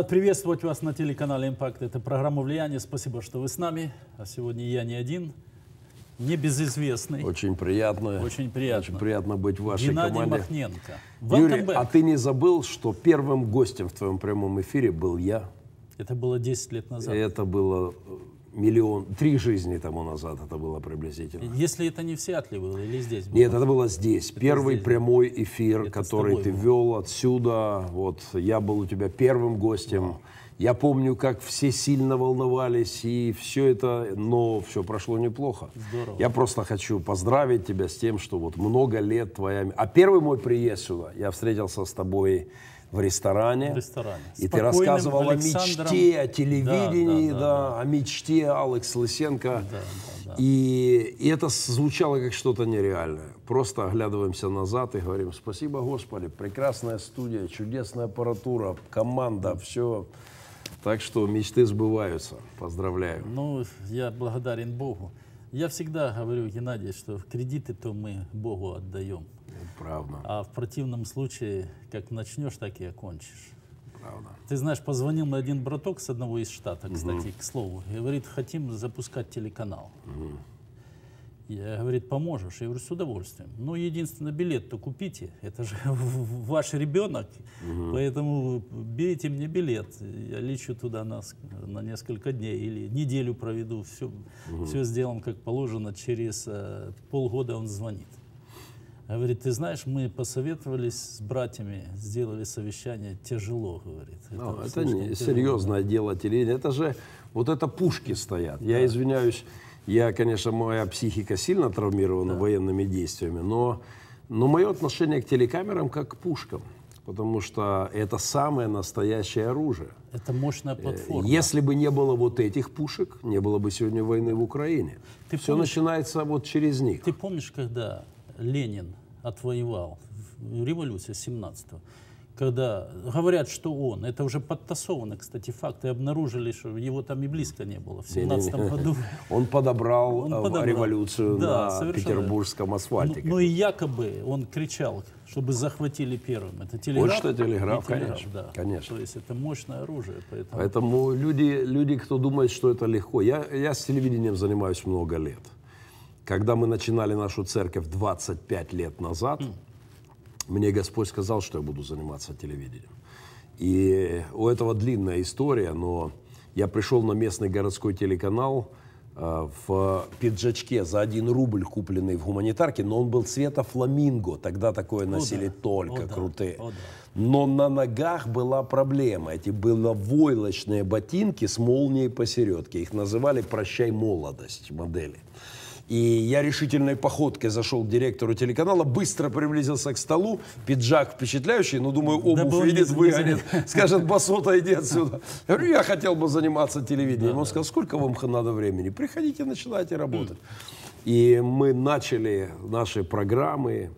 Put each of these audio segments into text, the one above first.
Рад приветствовать вас на телеканале «Импакт». Это программа «Влияние». Спасибо, что вы с нами. А сегодня я не один, не безызвестный. Очень приятно. Очень приятно. Очень приятно быть в вашей Геннадий команде. Махненко. Юрий, back. а ты не забыл, что первым гостем в твоем прямом эфире был я? Это было 10 лет назад. Это было миллион, три жизни тому назад это было приблизительно. Если это не в Сиатле было или здесь было? Нет, это было здесь. Первый здесь прямой эфир, Это который ты было. вел отсюда. Вот я был у тебя первым гостем. Я помню, как все сильно волновались, и все это, но все прошло неплохо. Здорово. Я просто хочу поздравить тебя с тем, что вот много лет твоя... А первый мой приезд сюда, я встретился с тобой в ресторане. В ресторане. И ты рассказывал о Александром. мечте, о телевидении, Да, да, да, да, о мечте Алекс Лысенко. Да, да, да. И, и это звучало как что-то нереальное. Просто оглядываемся назад и говорим, спасибо Господи, прекрасная студия, чудесная аппаратура, команда, все. Так что мечты сбываются. Поздравляю. Ну, я благодарен Богу. Я всегда говорю, Геннадий, что кредиты-то мы Богу отдаем. Правда, А в противном случае, как начнешь, так и окончишь. правда. Ты знаешь, позвонил мне один браток с одного из штата, кстати, к слову, и говорит, хотим запускать телеканал. Я, говорит, поможешь? Я говорю, с удовольствием. Ну, единственное, билет-то купите. Это же ваш ребенок. Поэтому берите мне билет. Я лечу туда на, на несколько дней или неделю проведу. Все, все сделаем как положено. Через э, полгода он звонит. Говорит, ты знаешь, мы посоветовались с братьями, сделали совещание. Тяжело, говорит. Ну, это не тяжело. серьезное дело телевидения. Это же, вот это пушки стоят. Я извиняюсь, я, конечно, моя психика сильно травмирована военными действиями, но, но мое отношение к телекамерам как к пушкам. Потому что это самое настоящее оружие. Это мощная платформа. Если бы не было вот этих пушек, не было бы сегодня войны в Украине. Ты Все помнишь- начинается вот через них. Ты помнишь, когда Ленин отвоевал революцию 17-го? Когда говорят, что он, это уже подтасовано, кстати, факты, обнаружили, что его там и близко не было в 17 году. Он подобрал, Он э, подобрал. революцию Да, на совершенно. петербургском Ну, асфальте. ну и якобы он кричал, чтобы захватили первым. Это телеграф. что телеграф, и конечно, да. конечно. То есть это мощное оружие. Поэтому... Поэтому люди, люди, кто думает, что это легко. Я, я с телевидением занимаюсь много лет. Когда мы начинали нашу церковь 25 лет назад, мне Господь сказал, что я буду заниматься телевидением. И у этого длинная история, но я пришел на местный городской телеканал э, в пиджачке за один рубль, купленный в гуманитарке, но он был цвета фламинго. Тогда такое носили да. только О, да. крутые. О, да. Но на ногах была проблема. Эти были войлочные ботинки с молнией посередке. Их называли «Прощай молодость» модели. И я решительной походкой зашел к директору телеканала, быстро приблизился к столу, пиджак впечатляющий, но думаю, обувь не видит, выгонит, скажет, басота, иди отсюда. Я говорю, я хотел бы заниматься телевидением. Он сказал, сколько вам надо времени? Приходите, начинайте работать. И мы начали наши программы,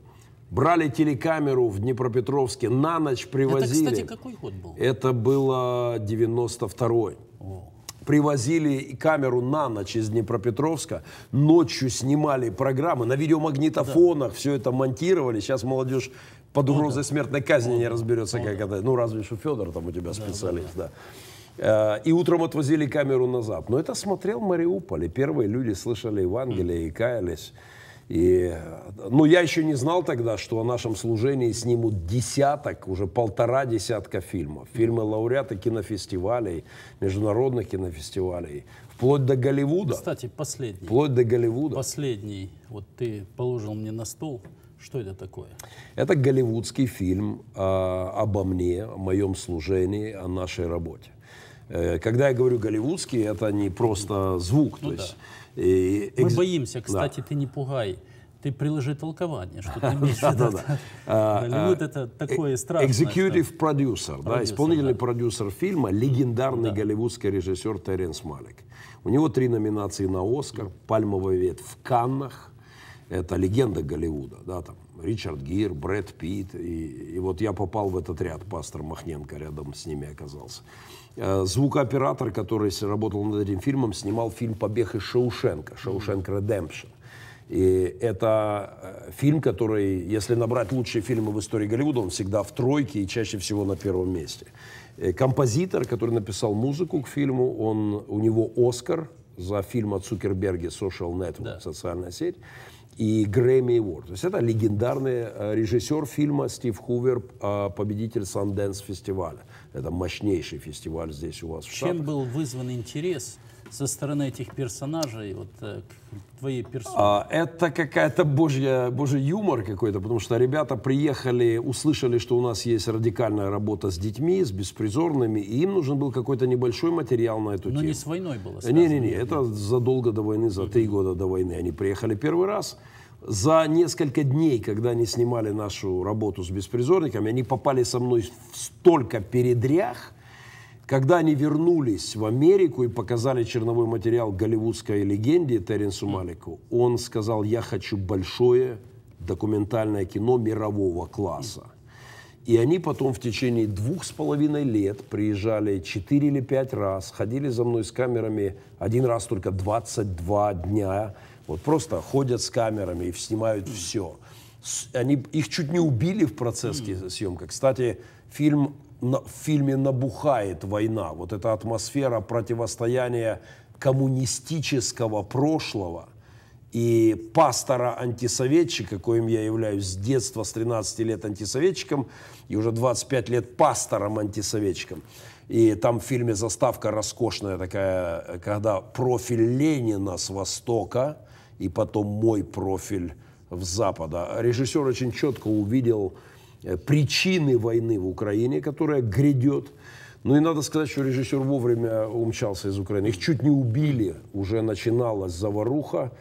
брали телекамеру в Днепропетровске, на ночь Это, привозили. кстати, какой год был? Это было 92-й. Привозили камеру на ночь из Днепропетровска, ночью снимали программы, на видеомагнитофонах все это монтировали. Сейчас молодежь под угрозой смертной казни не разберется, как это. Ну, разве что Федор там у тебя специалист, да. Э, И утром отвозили камеру назад. Но это смотрел Мариуполь, и первые люди слышали Евангелие и каялись. И, э, ну, я еще не знал тогда, что о нашем служении снимут десяток, уже полтора десятка фильмов. Фильмы лауреаты кинофестивалей, международных кинофестивалей, вплоть до Голливуда. Кстати, последний. Вплоть до Голливуда. Последний, вот ты положил мне на стол. Что это такое? Это голливудский фильм а, обо мне, о моем служении, о нашей работе. Э, Когда я говорю голливудский, это не просто звук. то есть, и Мы боимся, Да. кстати, ты не пугай. Ты приложи толкование, что ты имеешь в виду. Да-да-да. А, Голливуд а, это такое страшное. Executive продюсер, да, исполнительный да. продюсер фильма, легендарный голливудский режиссер Теренс Малик. У него три номинации на Оскар, «Пальмовый ветвь» в Каннах. Это легенда Голливуда, да, там Ричард Гир, Брэд Питт. И, и вот я попал в этот ряд, пастор Махненко рядом с ними оказался. Э, Звукооператор, который работал над этим фильмом, снимал фильм «Побег из Шоушенка», «Шоушенк Redemption». И это э, фильм, который, если набрать лучшие фильмы в истории Голливуда, он всегда в тройке и чаще всего на первом месте. Э, композитор, который написал музыку к фильму, он, у него Оскар за фильм о Цукерберге Social Network, да. социальная сеть, и Грэмми Award. То есть это легендарный э, режиссер фильма Стив Хувер, э, победитель Санденс фестиваля. Это мощнейший фестиваль здесь у вас в Чем Штатах. был вызван интерес со стороны этих персонажей, вот э, твоей персоне? А, это какая-то божья, божий юмор какой-то, потому что ребята приехали, услышали, что у нас есть радикальная работа с детьми, с беспризорными, и им нужен был какой-то небольшой материал на эту Но тему. Но не с войной было Не-не-не, это задолго до войны, за три года до войны. Они приехали первый раз. За несколько дней, когда они снимали нашу работу с беспризорниками, они попали со мной в столько передрях, когда они вернулись в Америку и показали черновой материал голливудской легенде Теренсу Малику, он сказал, я хочу большое документальное кино мирового класса. И они потом в течение двух с половиной лет приезжали четыре или пять раз, ходили за мной с камерами один раз только 22 дня. Вот просто ходят с камерами и снимают все. Они, их чуть не убили в процессе съемки. Кстати, фильм в фильме набухает война, вот эта атмосфера противостояния коммунистического прошлого и пастора-антисоветчика, коим я являюсь с детства, с 13 лет антисоветчиком, и уже 25 лет пастором-антисоветчиком. И там в фильме заставка роскошная такая, когда профиль Ленина с Востока, и потом мой профиль в Запада. Режиссер очень четко увидел причины войны в Украине, которая грядет. Ну и надо сказать, что режиссер вовремя умчался из Украины. Их чуть не убили, уже начиналась заваруха.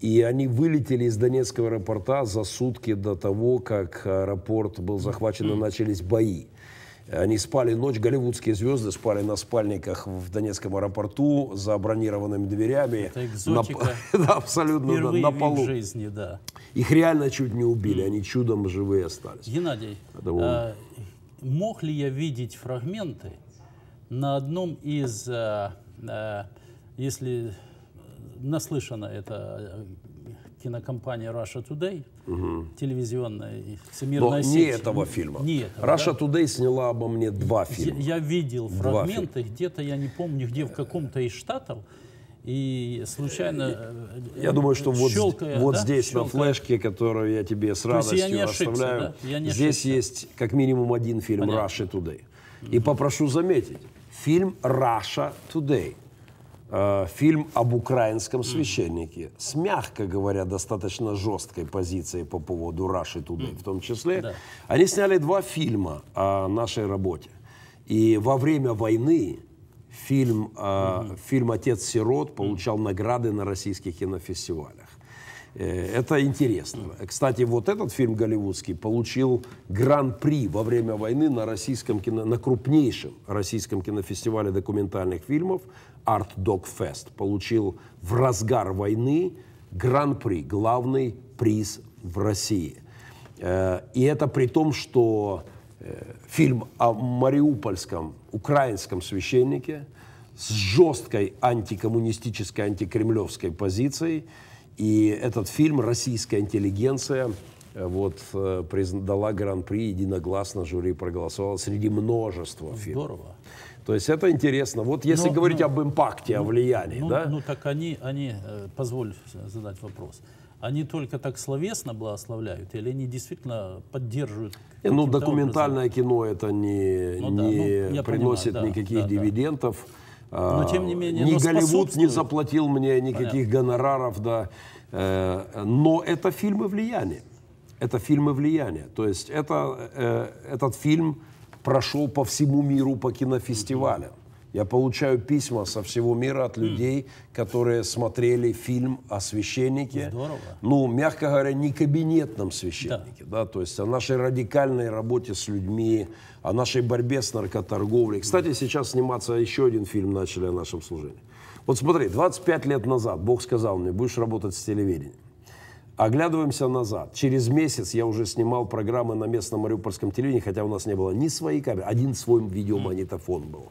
И они вылетели из Донецкого аэропорта за сутки до того, как аэропорт был захвачен и начались бои. Они спали ночь, голливудские звезды спали на спальниках в Донецком аэропорту за бронированными дверями. Это экзотика. На, да, абсолютно Впервые на, на полу. в жизни, да. Их реально чуть не убили, они чудом живые остались. Геннадий, а, мог ли я видеть фрагменты на одном из, а, а, если наслышано это кинокомпания Russia Today, угу. телевизионная всемирная Но сеть. не этого фильма. Не этого, Russia да? Today сняла обо мне два фильма. Я, я видел два фрагменты, где-то, я не помню, где, в каком-то из штатов, и случайно э, Я думаю, что вот, вот да? здесь щелкая. на флешке, которую я тебе с радостью я ошибся, оставляю, да? я не здесь ошибся. есть как минимум один фильм Понятно. Russia Today. И попрошу заметить, фильм Russia Today – Э, фильм об украинском священнике с, мягко говоря, достаточно жесткой позицией по поводу Раши Today в том числе. Да. Они сняли два фильма о нашей работе. И во время войны фильм, э, фильм «Отец-сирот» получал награды на российских кинофестивалях. Э, это интересно. Кстати, вот этот фильм голливудский получил гран-при во время войны на, российском кино, на крупнейшем российском кинофестивале документальных фильмов Art Dog Fest. Получил в разгар войны гран-при, главный приз в России. Э, и это при том, что э, фильм о мариупольском украинском священнике с жесткой антикоммунистической, антикремлевской позицией – и этот фильм «Российская интеллигенция» э, вот, дала гран-при единогласно, жюри проголосовало среди множества фильмов. Здорово. То есть это интересно. Вот если но, говорить но, об импакте, ну, о влиянии, ну, да? Ну так они, они, э, позволь задать вопрос, они только так словесно благословляют или они действительно поддерживают? Ну, документальное образом? кино это не, ну, не да, ну, приносит понимаю, да, никаких да, дивидендов. Да. Но тем не менее, ни Голливуд не заплатил мне никаких Понятно. гонораров, да. Э, но это фильмы влияния. Это фильмы влияния. То есть это, э, этот фильм прошел по всему миру по кинофестивалям. Я получаю письма со всего мира от людей, которые смотрели фильм о священнике. Здорово. Ну, мягко говоря, не кабинетном священнике, да. да, то есть о нашей радикальной работе с людьми, о нашей борьбе с наркоторговлей. Кстати, сейчас сниматься еще один фильм начали о нашем служении. Вот смотри, 25 лет назад Бог сказал мне, будешь работать с телевидением. Оглядываемся назад. Через месяц я уже снимал программы на местном мариупольском телевидении, хотя у нас не было ни своей камеры, один свой видеомагнитофон был.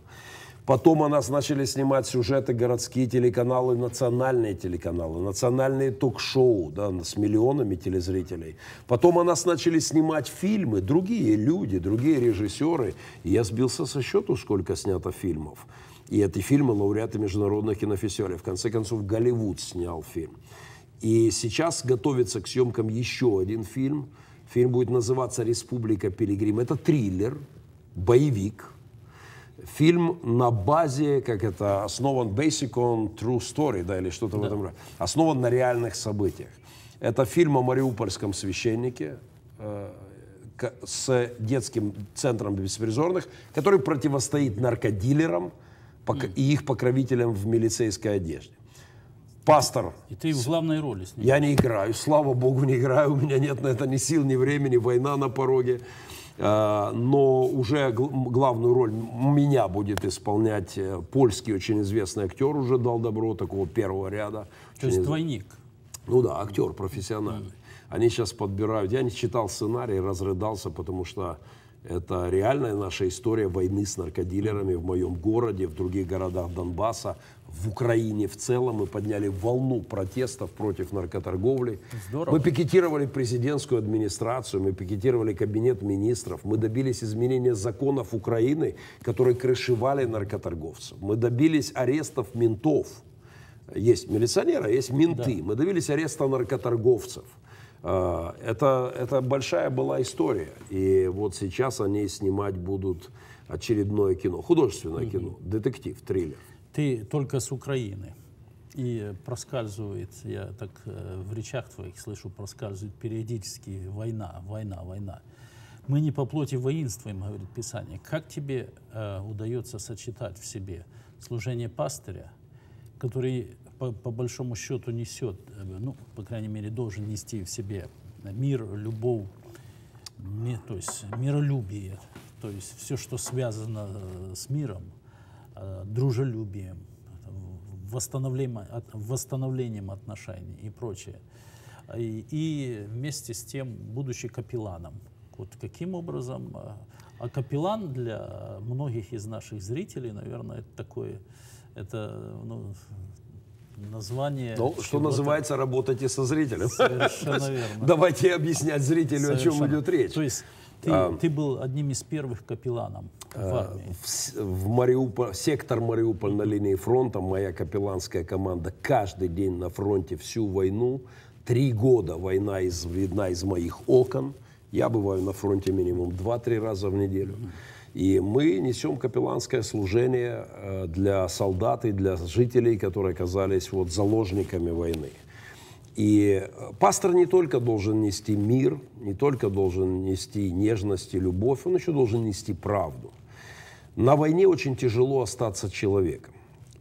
Потом у нас начали снимать сюжеты городские телеканалы, национальные телеканалы, национальные ток-шоу да, с миллионами телезрителей. Потом у нас начали снимать фильмы, другие люди, другие режиссеры. И я сбился со счету, сколько снято фильмов. И эти фильмы лауреаты международных кинофестивалей. В конце концов, Голливуд снял фильм. И сейчас готовится к съемкам еще один фильм. Фильм будет называться «Республика Пилигрим». Это триллер, боевик – фильм на базе, как это, основан basic on true story, да, или что-то да. в этом роде. Основан на реальных событиях. Это фильм о мариупольском священнике э, с детским центром беспризорных, который противостоит наркодилерам и их покровителям в милицейской одежде. Пастор. И ты в главной роли с ним. Я не играю, слава богу, не играю. У меня нет на это ни сил, ни времени, война на пороге. Э, но уже главную роль меня будет исполнять э, польский очень известный актер, уже дал добро такого первого ряда. То есть двойник? Ну да, актер профессиональный. Они сейчас подбирают. Я не читал сценарий, разрыдался, потому что это реальная наша история войны с наркодилерами в моем городе, в других городах Донбасса, в Украине в целом. Мы подняли волну протестов против наркоторговли. Здорово. Мы пикетировали президентскую администрацию, мы пикетировали кабинет министров. Мы добились изменения законов Украины, которые крышевали наркоторговцев. Мы добились арестов ментов. Есть милиционеры, а есть менты. Да. Мы добились ареста наркоторговцев. А, это, это большая была история. И вот сейчас они снимать будут очередное кино, художественное угу. кино, детектив, триллер. Ты только с Украины. И проскальзывает, я так э, в речах твоих слышу, проскальзывает периодически война, война, война. Мы не по плоти воинствуем, говорит Писание. Как тебе э, удается сочетать в себе служение пастыря, который по, по большому счету несет, э, ну, по крайней мере, должен нести в себе мир, любовь, ми, то есть миролюбие, то есть все, что связано э, с миром, дружелюбием, восстановлением, восстановлением отношений и прочее. И, и вместе с тем, будучи капелланом, вот каким образом, а капеллан для многих из наших зрителей, наверное, это такое, это ну, название. Ну, что называется, работайте со зрителем. Совершенно верно. Давайте объяснять зрителю, Совершенно. о чем идет речь. То есть ты, а, ты был одним из первых капелланов в а, армии. В, в Мариуполь, сектор Мариуполь на линии фронта, моя капелланская команда каждый день на фронте всю войну. Три года война из, видна из моих окон. Я бываю на фронте минимум два-три раза в неделю. И мы несем капелланское служение э, для солдат и для жителей, которые оказались вот заложниками войны. И э, пастор не только должен нести мир, не только должен нести нежность и любовь, он еще должен нести правду. На войне очень тяжело остаться человеком.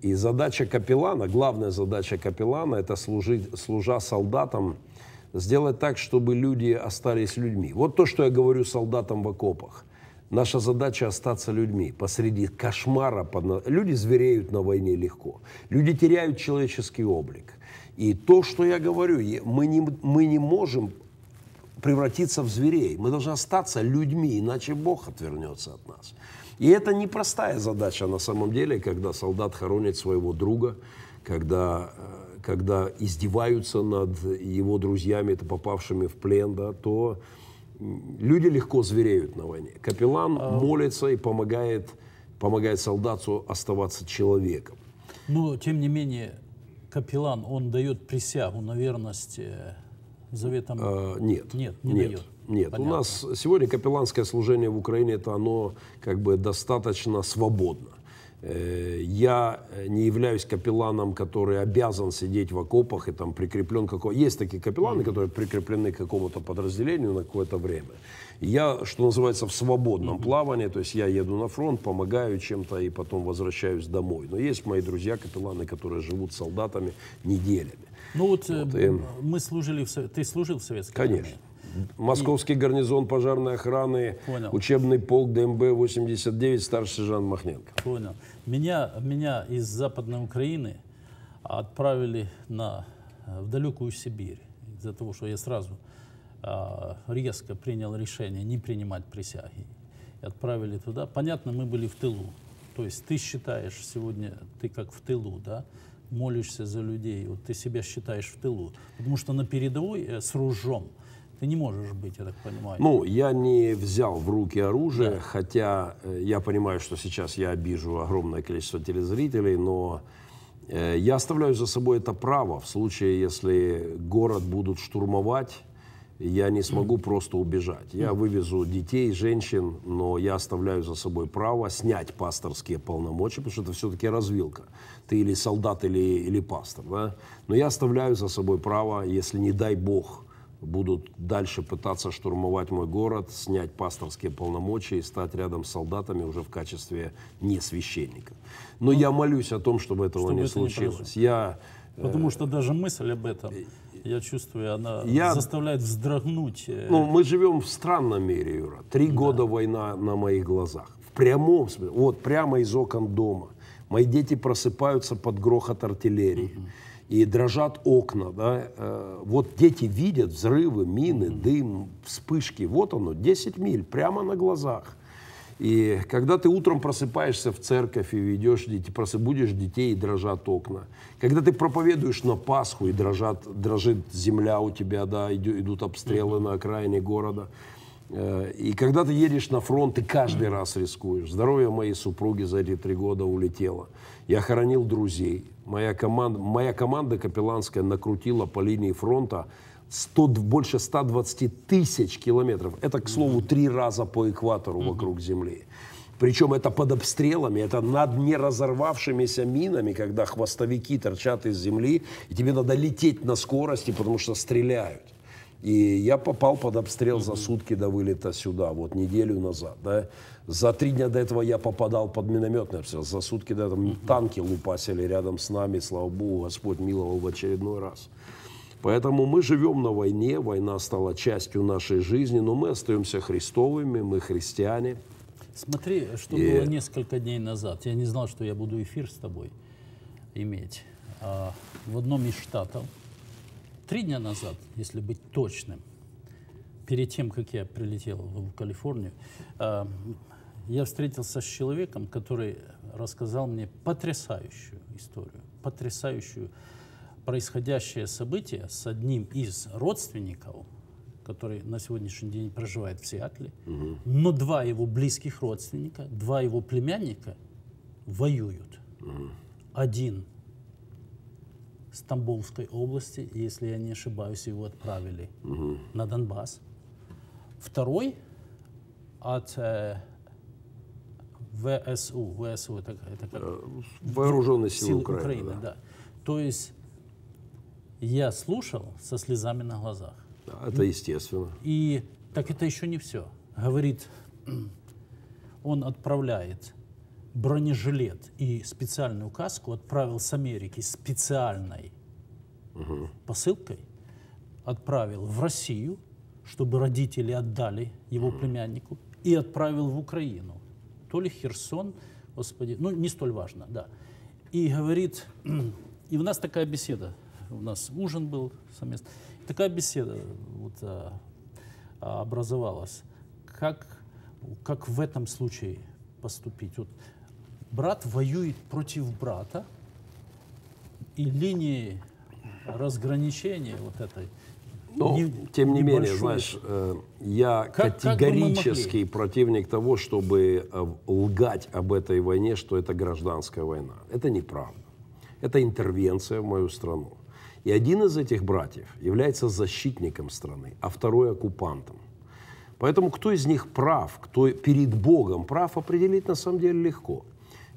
И задача капеллана, главная задача капеллана, это служить, служа солдатам, сделать так, чтобы люди остались людьми. Вот то, что я говорю солдатам в окопах. Наша задача остаться людьми посреди кошмара. Люди звереют на войне легко. Люди теряют человеческий облик. И то, что я говорю, мы не, мы не можем превратиться в зверей. Мы должны остаться людьми, иначе Бог отвернется от нас. И это непростая задача на самом деле, когда солдат хоронит своего друга, когда, э, когда издеваются над его друзьями, это попавшими в плен, да, то люди легко звереют на войне. Капеллан а... молится и помогает, помогает солдату оставаться человеком. Но, тем не менее, капеллан, он дает присягу на верность заветам? А, нет. Нет, не нет. дает. Нет, Понятно. у нас сегодня капелланское служение в Украине, это оно как бы достаточно свободно. Э, я не являюсь капелланом, который обязан сидеть в окопах и там прикреплен какого. Есть такие капелланы, которые прикреплены к какому-то подразделению на какое-то время. Я, что называется, в свободном плавании, то есть я еду на фронт, помогаю чем-то и потом возвращаюсь домой. Но есть мои друзья капелланы, которые живут с солдатами неделями. Ну вот, вот и... мы служили, в... ты служил в советской Конечно. армии? Московский гарнизон пожарной охраны, Понял. учебный полк ДМБ-89, старший сержант Махненко. Понял. Меня, меня из Западной Украины отправили на, в далекую Сибирь из-за того, что я сразу а, резко принял решение не принимать присяги. И отправили туда. Понятно, мы были в тылу. То есть ты считаешь сегодня, ты как в тылу, да, молишься за людей, вот ты себя считаешь в тылу. Потому что на передовой э, с ружом ты не можешь быть, я так понимаю. Ну, я не взял в руки оружие, да. хотя э, я понимаю, что сейчас я обижу огромное количество телезрителей, но э, я оставляю за собой это право в случае, если город будут штурмовать, я не смогу просто убежать. Я вывезу детей, женщин, но я оставляю за собой право снять пасторские полномочия, потому что это все-таки развилка. Ты или солдат, или, или пастор. Да? Но я оставляю за собой право, если не дай Бог будут дальше пытаться штурмовать мой город, снять пасторские полномочия и стать рядом с солдатами уже в качестве не священника. Но ну, я молюсь о том, чтобы этого чтобы не это случилось. Не я, Потому э, что даже мысль об этом, я чувствую, она я, заставляет вздрогнуть. Э, ну, мы живем в странном мире, Юра. Три да. года война на моих глазах. В прямом смысле. Вот прямо из окон дома. Мои дети просыпаются под грохот артиллерии. Угу и дрожат окна. Да? Э, вот дети видят взрывы, мины, дым, вспышки. Вот оно, 10 миль, прямо на глазах. И когда ты утром просыпаешься в церковь и ведешь детей, будешь детей, и дрожат окна. Когда ты проповедуешь на Пасху, и дрожат, дрожит земля у тебя, да, идут обстрелы на окраине города. Э, и когда ты едешь на фронт, ты каждый раз рискуешь. Здоровье моей супруги за эти три года улетело. Я хоронил друзей. Моя команда, моя команда капелланская накрутила по линии фронта 100, больше 120 тысяч километров. Это, к слову, три раза по экватору вокруг Земли. Причем это под обстрелами, это над не разорвавшимися минами, когда хвостовики торчат из земли, и тебе надо лететь на скорости, потому что стреляют. И я попал под обстрел за сутки до вылета сюда, вот неделю назад. Да? За три дня до этого я попадал под минометный обстрел. За сутки до этого танки лупасили рядом с нами. Слава Богу, Господь миловал в очередной раз. Поэтому мы живем на войне, война стала частью нашей жизни, но мы остаемся христовыми, мы христиане. Смотри, что и... было несколько дней назад. Я не знал, что я буду эфир с тобой иметь. А, в одном из штатов три дня назад, если быть точным, перед тем, как я прилетел в Калифорнию, а, я встретился с человеком, который рассказал мне потрясающую историю, потрясающую происходящее событие с одним из родственников, который на сегодняшний день проживает в Сиатле, угу. но два его близких родственника, два его племянника воюют. Угу. Один с Тамбовской области, если я не ошибаюсь, его отправили угу. на Донбасс. Второй от э, ВСУ, ВСУ это, это как? Э, Вооруженные силы, силы Украины. Украины да. да. То есть я слушал со слезами на глазах. Да, это естественно. И так это еще не все. Говорит, он отправляет бронежилет и специальную каску отправил с Америки специальной угу. посылкой, отправил в Россию, чтобы родители отдали его угу. племяннику, и отправил в Украину. То ли Херсон, господи, ну не столь важно, да. И говорит, и у нас такая беседа, у нас ужин был совместно, такая беседа вот, а, а, образовалась. Как, как в этом случае поступить? Вот брат воюет против брата, и линии разграничения вот этой но, не, тем не менее, знаешь, э, я как, категорический как противник того, чтобы э, лгать об этой войне, что это гражданская война. Это неправда. Это интервенция в мою страну. И один из этих братьев является защитником страны, а второй оккупантом. Поэтому кто из них прав, кто перед Богом прав, определить на самом деле легко.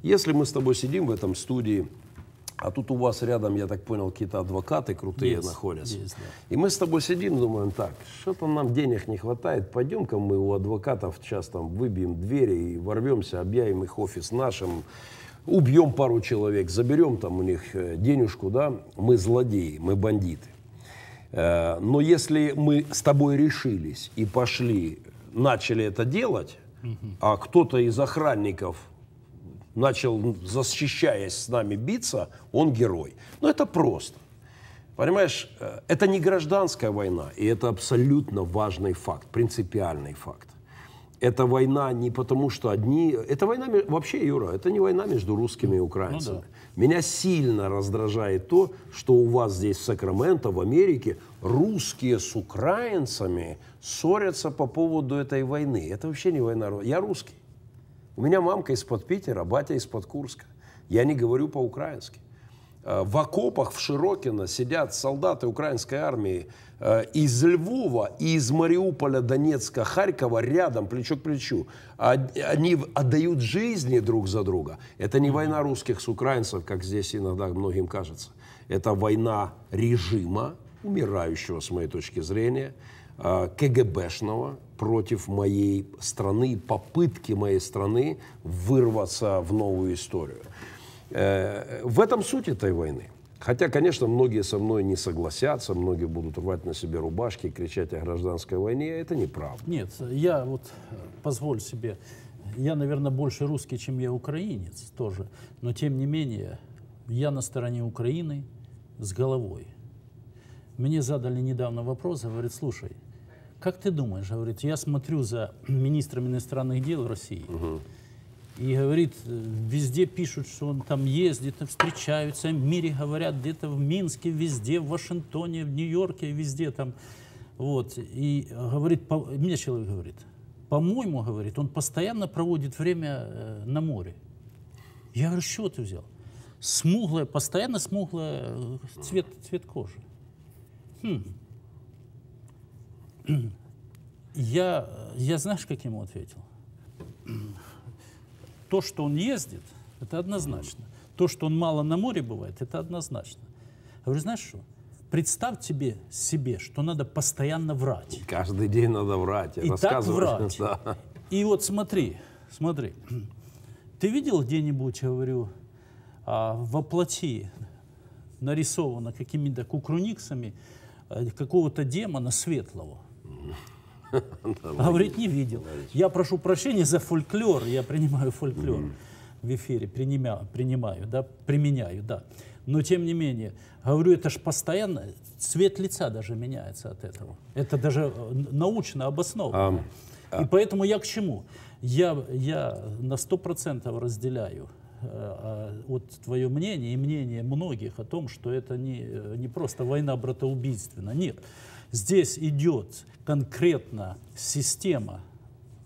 Если мы с тобой сидим в этом студии, а тут у вас рядом, я так понял, какие-то адвокаты крутые есть, находятся. Есть, да. И мы с тобой сидим, думаем, так, что-то нам денег не хватает, пойдем-ка мы у адвокатов сейчас там выбьем двери и ворвемся, объявим их офис нашим, убьем пару человек, заберем там у них э, денежку, да, мы злодеи, мы бандиты. Э, но если мы с тобой решились и пошли, начали это делать, а кто-то из охранников начал, защищаясь с нами, биться, он герой. Но это просто. Понимаешь, э, это не гражданская война, и это абсолютно важный факт, принципиальный факт. Это война не потому, что одни... Это война... Вообще, Юра, это не война между русскими и украинцами. Ну, да. Меня сильно раздражает то, что у вас здесь в Сакраменто, в Америке, русские с украинцами ссорятся по поводу этой войны. Это вообще не война. Я русский. У меня мамка из-под Питера, батя из-под Курска. Я не говорю по-украински. Э, в окопах в Широкино сидят солдаты украинской армии э, из Львова и из Мариуполя, Донецка, Харькова рядом, плечо к плечу. Они отдают жизни друг за друга. Это не война русских с украинцев, как здесь иногда многим кажется. Это война режима, умирающего с моей точки зрения, э, КГБшного против моей страны, попытки моей страны вырваться в новую историю. Э, в этом суть этой войны. Хотя, конечно, многие со мной не согласятся, многие будут рвать на себе рубашки кричать о гражданской войне. Это неправда. Нет, я вот э, позволь себе, я, наверное, больше русский, чем я украинец тоже. Но, тем не менее, я на стороне Украины с головой. Мне задали недавно вопрос, говорит, слушай, как ты думаешь, говорит, я смотрю за министром иностранных дел России, угу и говорит, везде пишут, что он там ездит, встречаются, в мире говорят, где-то в Минске, везде, в Вашингтоне, в Нью-Йорке, везде там. Вот. И говорит, по, мне человек говорит, по-моему, говорит, он постоянно проводит время э, на море. Я говорю, что ты взял? Смуглая, постоянно смуглая э, цвет, цвет кожи. Хм. Я, я знаешь, как ему ответил? То, что он ездит, это однозначно. То, что он мало на море бывает, это однозначно. Я говорю, знаешь что? Представь себе, себе, что надо постоянно врать. Каждый день надо врать. И так врать. Да. И вот смотри, смотри. Ты видел где-нибудь, я говорю, а, воплоти нарисовано какими-то кукруниксами а, какого-то демона светлого? Говорит, не видел. Я прошу прощения за фольклор, я принимаю фольклор в эфире, принимаю, принимаю, да, применяю, да. Но тем не менее, говорю, это же постоянно, цвет лица даже меняется от этого. Это даже э, научно обосновано. А, И поэтому я к чему? Я, я на сто процентов разделяю э, а, вот твое мнение и мнение многих о том, что это не, э, не просто война братоубийственна. Нет. Здесь идет конкретно система,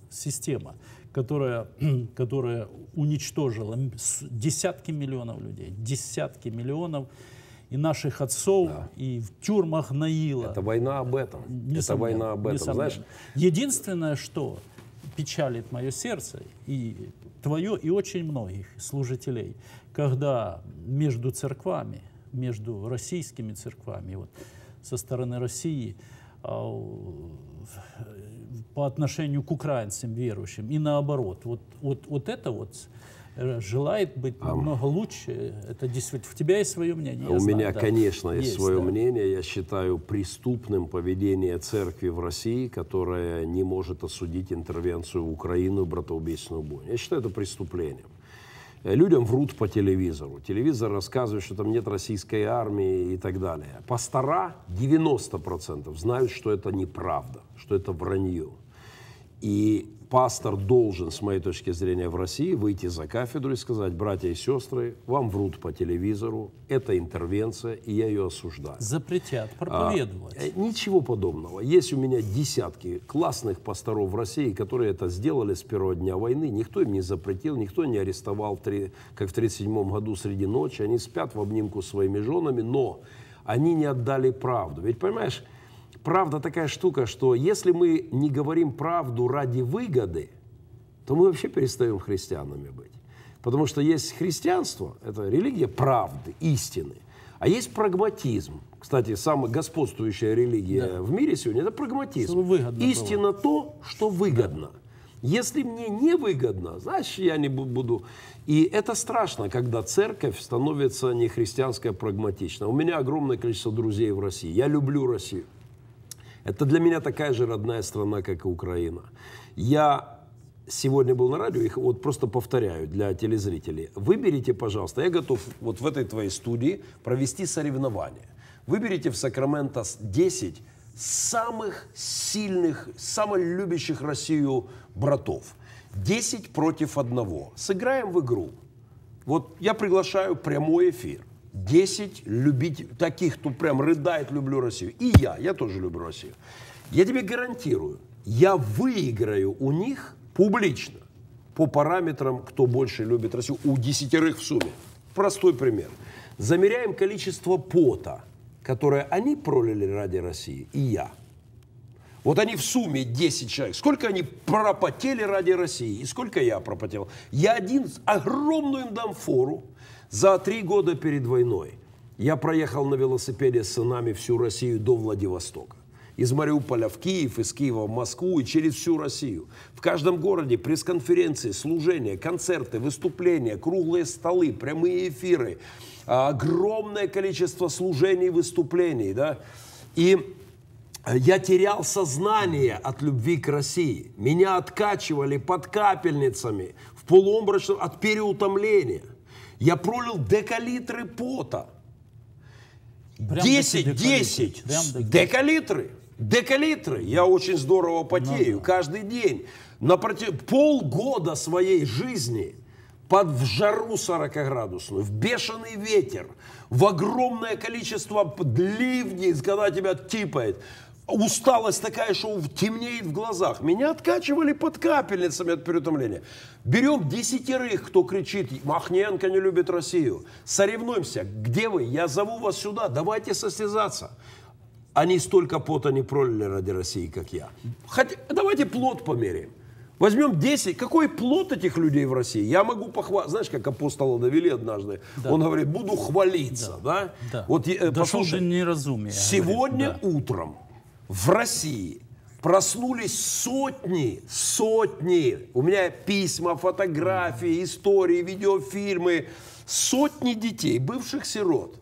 система, которая, которая уничтожила десятки миллионов людей, десятки миллионов и наших отцов, да. и в тюрьмах наила. Это война об этом. Несомненно, Это война об этом. Знаешь? Единственное, что печалит мое сердце, и твое, и очень многих служителей, когда между церквами, между российскими церквами, вот, со стороны России а, по отношению к украинцам верующим и наоборот. Вот, вот, вот это вот э, желает быть а, намного лучше. Это действительно в тебя есть свое мнение. У знаю, меня, да. конечно, есть, есть свое да. мнение. Я считаю преступным поведение церкви в России, которая не может осудить интервенцию в Украину и братоубийственную бойню. Я считаю это преступлением. Людям врут по телевизору. Телевизор рассказывает, что там нет российской армии и так далее. Пастора 90% знают, что это неправда, что это вранье. И пастор должен, с моей точки зрения, в России выйти за кафедру и сказать, братья и сестры, вам врут по телевизору, это интервенция, и я ее осуждаю. Запретят проповедовать. А, ничего подобного. Есть у меня десятки классных пасторов в России, которые это сделали с первого дня войны. Никто им не запретил, никто не арестовал, три, как в 1937 году среди ночи. Они спят в обнимку с своими женами, но они не отдали правду. Ведь, понимаешь, правда такая штука, что если мы не говорим правду ради выгоды, то мы вообще перестаем христианами быть. Потому что есть христианство, это религия правды, истины, а есть прагматизм. Кстати, самая господствующая религия да. в мире сегодня – это прагматизм. Истина было. то, что выгодно. Да. Если мне не выгодно, значит, я не буду. И это страшно, когда церковь становится не христианская, а прагматичная. У меня огромное количество друзей в России. Я люблю Россию. Это для меня такая же родная страна, как и Украина. Я сегодня был на радио, их вот просто повторяю для телезрителей. Выберите, пожалуйста, я готов вот в этой твоей студии провести соревнование. Выберите в Сакраменто 10 самых сильных, самых любящих Россию братов. 10 против одного. Сыграем в игру. Вот я приглашаю прямой эфир. 10 любить таких, кто прям рыдает «люблю Россию». И я, я тоже люблю Россию. Я тебе гарантирую, я выиграю у них публично по параметрам, кто больше любит Россию, у десятерых в сумме. Простой пример. Замеряем количество пота, которое они пролили ради России, и я. Вот они в сумме 10 человек. Сколько они пропотели ради России и сколько я пропотел. Я один огромную им дам фору за три года перед войной. Я проехал на велосипеде с сынами всю Россию до Владивостока из Мариуполя в Киев, из Киева в Москву и через всю Россию. В каждом городе пресс-конференции, служения, концерты, выступления, круглые столы, прямые эфиры, огромное количество служений, выступлений. Да? И я терял сознание от любви к России. Меня откачивали под капельницами в полуомрачном от переутомления. Я пролил декалитры пота. Прям 10, 10 декалитры. Декалитры. Я очень здорово потею ну, да. каждый день. На против... полгода своей жизни под в жару 40 градусную, в бешеный ветер, в огромное количество ливней, когда тебя типает, усталость такая, что темнеет в глазах. Меня откачивали под капельницами от переутомления. Берем десятерых, кто кричит, Махненко не любит Россию. Соревнуемся. Где вы? Я зову вас сюда. Давайте состязаться. Они столько пота не пролили ради России, как я. Хотя, давайте плод померяем. Возьмем 10. Какой плод этих людей в России? Я могу похвалить. Знаешь, как апостола довели однажды? Да. Он говорит, буду хвалиться. Да. Да? Да. Вот, э, послушай, неразумие. Сегодня говорит, да. утром в России проснулись сотни, сотни, у меня письма, фотографии, истории, видеофильмы, сотни детей, бывших сирот,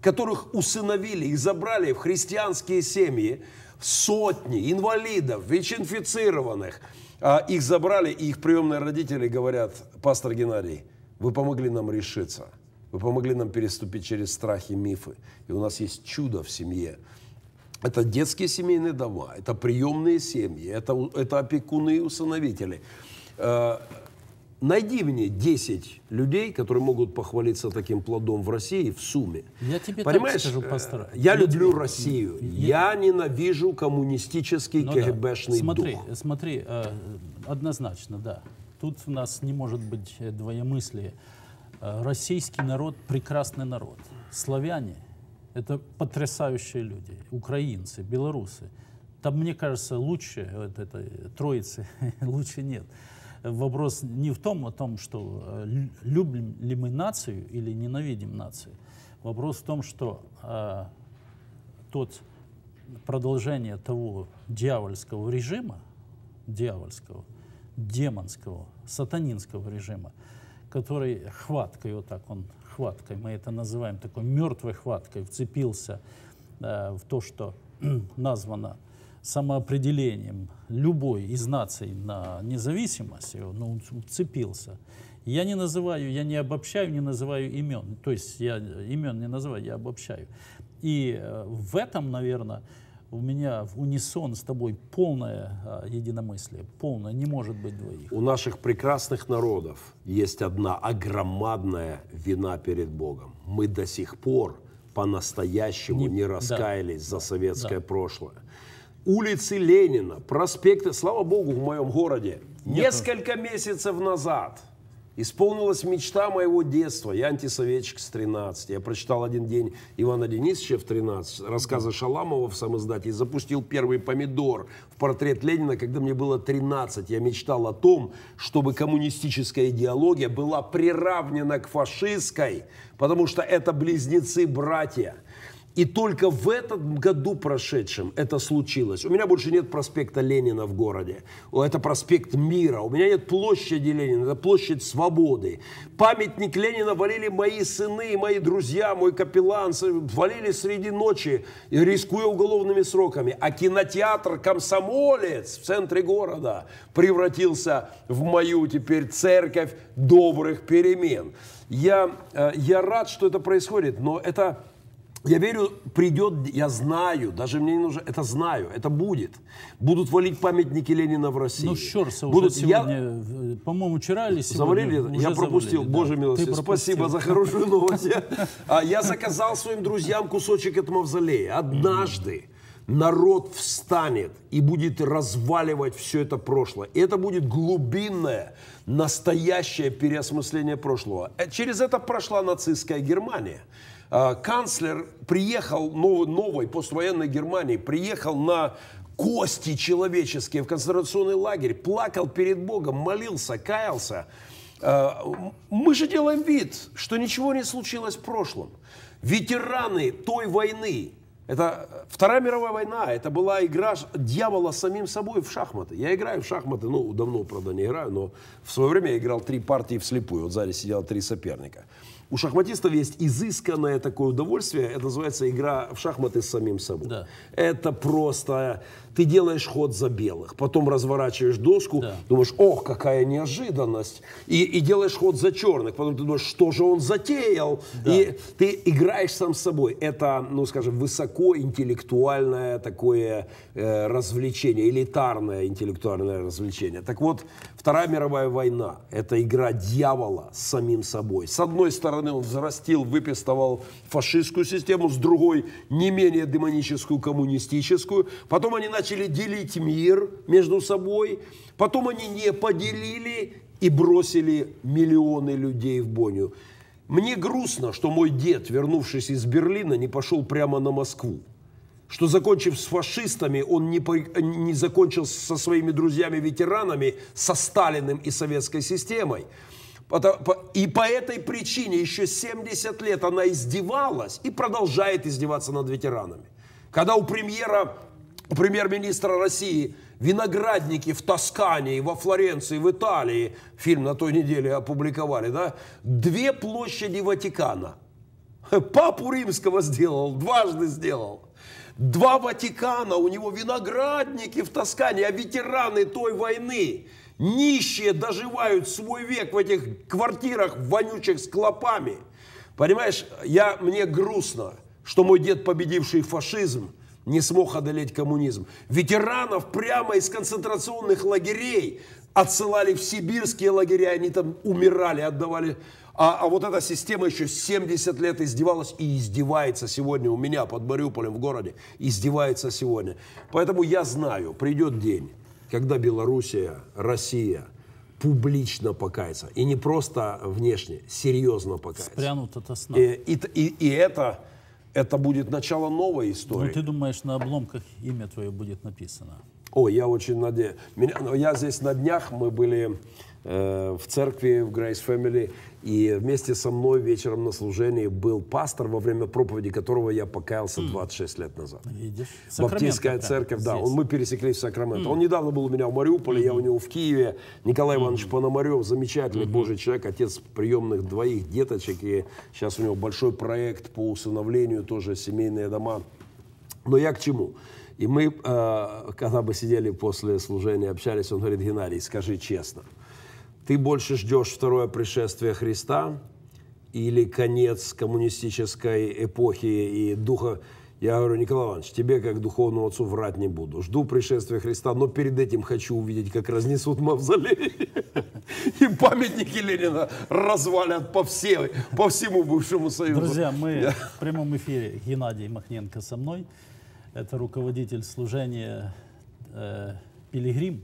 которых усыновили, их забрали в христианские семьи, сотни инвалидов, ВИЧ-инфицированных. А их забрали, и их приемные родители говорят, пастор Геннадий, вы помогли нам решиться, вы помогли нам переступить через страхи, мифы, и у нас есть чудо в семье. Это детские семейные дома, это приемные семьи, это, это опекуны и усыновители. Э, найди мне 10 людей, которые могут похвалиться таким плодом в России в сумме. Я тебе Понимаешь, так скажу, пастор. Я, я люблю тебе... Россию. Я... я ненавижу коммунистический ну, КГБшный да. смотри, дух. Смотри, э, однозначно, да. Тут у нас не может быть двоемыслия. Э, российский народ – прекрасный народ. Славяне это потрясающие люди, украинцы, белорусы. Там, мне кажется, лучше вот этой троицы, лучше нет. Вопрос не в том, о том, что э, любим ли мы нацию или ненавидим нацию. Вопрос в том, что э, тот продолжение того дьявольского режима, дьявольского, демонского, сатанинского режима, который хваткой вот так он хваткой, мы это называем такой мертвой хваткой, вцепился э, в то, что названо самоопределением любой из наций на независимость, ну, он вцепился. Я не называю, я не обобщаю, не называю имен. То есть я имен не называю, я обобщаю. И э, в этом, наверное, у меня в унисон с тобой полное а, единомыслие, полное, не может быть двоих. У наших прекрасных народов есть одна огромадная вина перед Богом. Мы до сих пор по-настоящему не, не раскаялись да, за советское да. прошлое. Улицы Ленина, проспекты, слава Богу, в моем городе, Нет. несколько месяцев назад – Исполнилась мечта моего детства. Я антисоветчик с 13. Я прочитал один день Ивана Денисовича в 13, рассказы Шаламова в самоиздате и запустил первый помидор в портрет Ленина, когда мне было 13. Я мечтал о том, чтобы коммунистическая идеология была приравнена к фашистской, потому что это близнецы-братья. И только в этом году прошедшем это случилось. У меня больше нет проспекта Ленина в городе. Это проспект мира. У меня нет площади Ленина, это площадь свободы. Памятник Ленина валили мои сыны, мои друзья, мой капеллан, валили среди ночи, рискуя уголовными сроками. А кинотеатр «Комсомолец» в центре города превратился в мою теперь церковь добрых перемен. Я, э, я рад, что это происходит, но это Я верю, придет, я знаю, даже мне не нужно, это знаю, это будет. Будут валить памятники Ленина в России. Ну, Щорса Будут, уже я- сегодня, в- по-моему, вчера или сегодня Завалили? уже я пропустил. завалили, да. Боже милостивый. пропустил. Спасибо за хорошую новость. А я заказал своим друзьям кусочек от мавзолея. Однажды народ встанет и будет разваливать все это прошлое. И это будет глубинное, настоящее переосмысление прошлого. Э, Через это прошла нацистская Германия. А, Канцлер приехал, новой, новой поствоенной Германии, приехал на кости человеческие в концентрационный лагерь, плакал перед Богом, молился, каялся. А, Мы же делаем вид, что ничего не случилось в прошлом. Ветераны той войны, это Вторая мировая война, это была игра дьявола с самим собой в шахматы. Я играю в шахматы, ну, давно, правда, не играю, но в свое время я играл три партии вслепую. Вот сзади сидело три соперника. У шахматистов есть изысканное такое удовольствие, это называется игра в шахматы с самим собой. Да. Это просто, ты делаешь ход за белых, потом разворачиваешь доску, Да. думаешь, ох, какая неожиданность, и, и делаешь ход за черных, потом ты думаешь, что же он затеял, и ты играешь сам с собой. Это, ну, скажем, высокоинтеллектуальное такое э, развлечение, элитарное интеллектуальное развлечение. Так вот, Вторая мировая война – это игра дьявола с самим собой. С одной стороны, он взрастил, выпистывал фашистскую систему, с другой – не менее демоническую коммунистическую. Потом они начали делить мир между собой, потом они не поделили и бросили миллионы людей в бойню. Мне грустно, что мой дед, вернувшись из Берлина, не пошел прямо на Москву что закончив с фашистами, он не, по- не закончил со своими друзьями-ветеранами, со Сталиным и советской системой. И по этой причине еще 70 лет она издевалась и продолжает издеваться над ветеранами. Когда у премьера, премьер-министра России виноградники в Тоскане, во Флоренции, в Италии, фильм на той неделе опубликовали, да, две площади Ватикана – Папу римского сделал, дважды сделал. Два Ватикана, у него виноградники в Тоскане, а ветераны той войны, нищие, доживают свой век в этих квартирах вонючих с клопами. Понимаешь, я, мне грустно, что мой дед, победивший фашизм, не смог одолеть коммунизм. Ветеранов прямо из концентрационных лагерей отсылали в сибирские лагеря, они там умирали, отдавали. А, а вот эта система еще 70 лет издевалась и издевается сегодня у меня под Мариуполем в городе. Издевается сегодня. Поэтому я знаю, придет день, когда Белоруссия, Россия публично покается. И не просто внешне, серьезно покается. Прянут ото сна. И, и, и- и это, это будет начало новой Ну, истории. ты думаешь, на обломках имя твое будет написано? О, я очень надеюсь. Меня, ну, я здесь на днях, мы были в церкви, в Grace Family, и вместе со мной вечером на служении был пастор, во время проповеди которого я покаялся 26 лет назад. Видишь? Баптистская церковь, да. здесь. Он, мы пересеклись в Сакраменто. Он недавно был у меня в Мариуполе, я у него в Киеве. Николай Иванович Пономарев, замечательный божий человек, отец приемных двоих деточек. И сейчас у него большой проект по усыновлению, тоже семейные дома. Но я к чему? И мы, э, когда мы сидели после служения, общались, он говорит, Геннадий, скажи честно, ты больше ждешь второе пришествие Христа или конец коммунистической эпохи и духа? Я говорю, Николай Иванович, тебе как духовному отцу врать не буду. Жду пришествия Христа, но перед этим хочу увидеть, как разнесут мавзолей. И памятники Ленина развалят по, всей, по всему бывшему Союзу. Друзья, мы в прямом эфире. Геннадий Махненко со мной. Это руководитель служения э, «Пилигрим».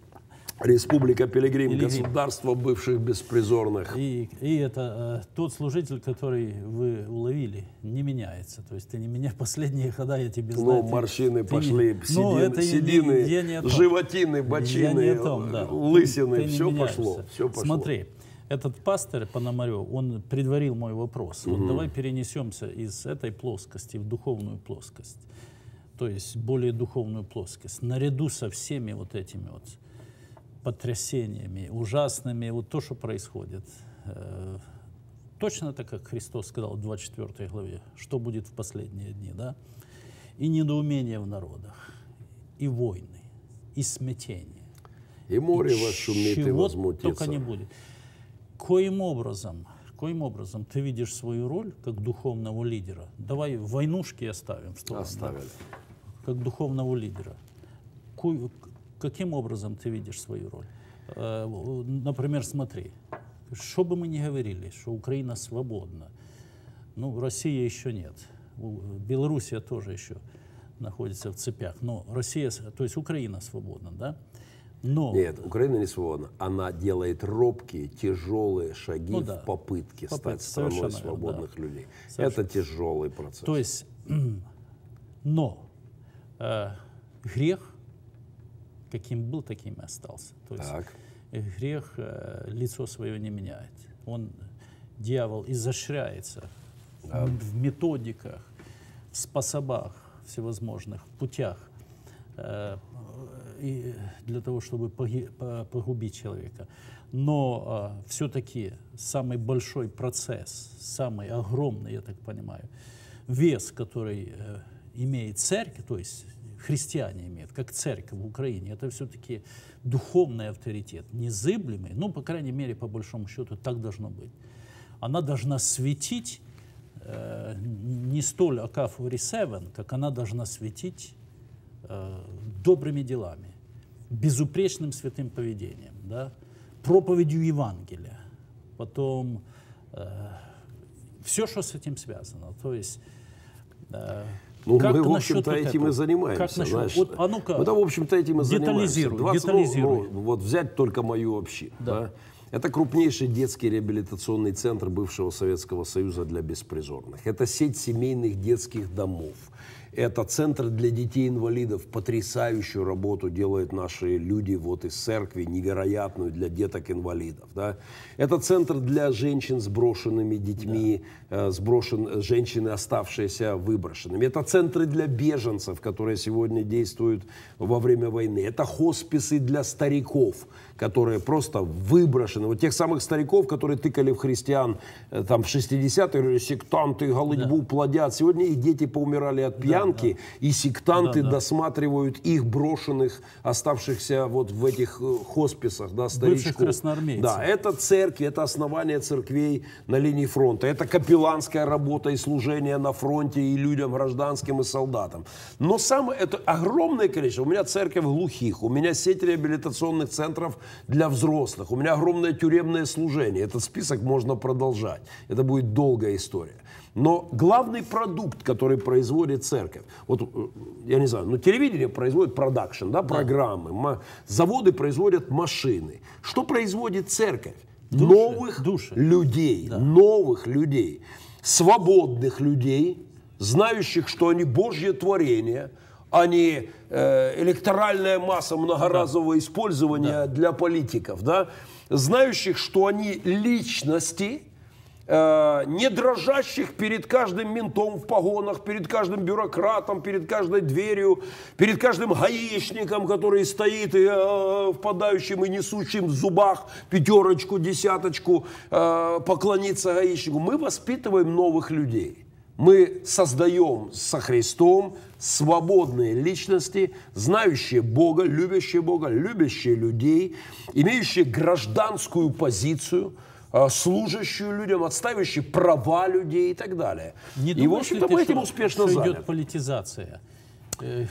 Республика Пилигрим, Пилигрим. государство бывших беспризорных. И, и это э, тот служитель, который вы уловили, не меняется. То есть ты не меня последние года, я тебе знаю. Ну, ты- морщины ты не- пошли, Ну, седин- это не- седины, я не о том. животины, Я бочины, не о том, да. лысины, Ты не все пошло, все пошло. Смотри, этот пастор Пономарев, он предварил мой вопрос. Вот давай перенесемся из этой плоскости в духовную плоскость. То есть более духовную плоскость. Наряду со всеми вот этими вот потрясениями, ужасными, вот то, что происходит. э, Точно так, как Христос сказал в 24 главе, что будет в последние дни, да? И недоумение в народах, и войны, и смятение. И море вас шумит и возмутится. только не будет. Коим образом, Коим образом ты видишь свою роль как духовного лидера? Давай войнушки оставим в сторону. Оставили. Да? Как духовного лидера. Каким образом ты видишь свою роль? Э, например, смотри, что бы мы ни говорили, что Украина свободна, ну, Россия еще нет. Белоруссия тоже еще находится в цепях. Но Россия, то есть Украина свободна, да? Но... Нет, Украина не свободна. Она делает робкие, тяжелые шаги ну, да. в попытке Попытка, стать страной свободных да. людей. Совершенно. Это тяжелый процесс. То есть, но э, грех, каким был, таким и остался. То есть так. грех э, лицо свое не меняет. Он, дьявол, изощряется да. в методиках, в способах всевозможных, в путях э, и для того, чтобы погубить человека. Но э, все-таки самый большой процесс, самый огромный, я так понимаю, вес, который э, имеет церковь, то есть христиане имеют, как церковь в Украине, это все-таки духовный авторитет, незыблемый, ну, по крайней мере, по большому счету, так должно быть. Она должна светить э, не столь АК 47, как она должна светить э, добрыми делами, безупречным святым поведением, да, проповедью Евангелия, потом э, все, что с этим связано. То есть э, ну, как мы, в общем-то, этим и занимаемся. Как насчет, знаешь, вот, а ну-ка, мы, да, в общем-то, этим и занимаемся. 20, детализируй. Ну, вот взять только мою общину. Да. Да? Это крупнейший детский реабилитационный центр бывшего Советского Союза для беспризорных. Это сеть семейных детских домов. Это центр для детей-инвалидов. Потрясающую работу делают наши люди вот из церкви, невероятную для деток-инвалидов. Да? Это центр для женщин с брошенными детьми, да. э, сброшен, женщины, оставшиеся выброшенными. Это центры для беженцев, которые сегодня действуют во время войны. Это хосписы для стариков, которые просто выброшены. Вот тех самых стариков, которые тыкали в христиан э, там в 60-е, говорили, сектанты голодьбу да. плодят. Сегодня их дети поумирали от пьян пьянки, да. и сектанты да, да. досматривают их брошенных, оставшихся вот в этих э, хосписах, да, старичков. красноармейцев. Да, это церкви, это основание церквей на линии фронта. Это капелланская работа и служение на фронте и людям гражданским и солдатам. Но самое, это огромное количество. У меня церковь глухих, у меня сеть реабилитационных центров для взрослых, у меня огромное тюремное служение. Этот список можно продолжать. Это будет долгая история. Но главный продукт, который производит церковь, вот э, я не знаю, ну телевидение производит продакшн, да, программы, да. заводы производят машины. Что производит церковь? Души, новых души. людей, да. новых людей, свободных людей, знающих, что они Божье творение, а не э, электоральная масса многоразового да. использования да. для политиков, да, знающих, что они личности, Э, не дрожащих перед каждым ментом в погонах, перед каждым бюрократом, перед каждой дверью, перед каждым гаишником, который стоит и э, впадающим и несущим в зубах пятерочку, десяточку, э, поклониться гаишнику. Мы воспитываем новых людей. Мы создаем со Христом свободные личности, знающие Бога, любящие Бога, любящие людей, имеющие гражданскую позицию – Э, служащую людям, отстаивающую права людей и так далее. Не и, в общем-то, мы этим успешно что идет политизация? Э,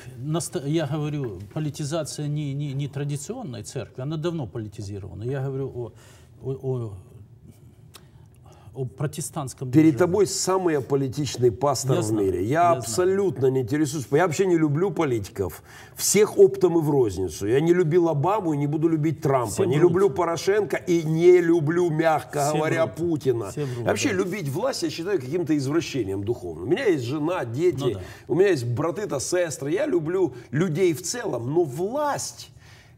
я говорю, политизация не, не, не традиционной церкви, она давно политизирована. Я говорю о, о, о о протестантском Перед тобой самый аполитичный пастор я в знаю, мире. Я, я абсолютно знаю. не интересуюсь. Я вообще не люблю политиков. Всех оптом и в розницу. Я не любил Обаму и не буду любить Трампа. Все не врут. люблю Порошенко и не люблю, мягко Все говоря, врут. Путина. Все врут, вообще да. любить власть я считаю каким-то извращением духовным. У меня есть жена, дети, ну, да. у меня есть браты-то, сестры. Я люблю людей в целом, но власть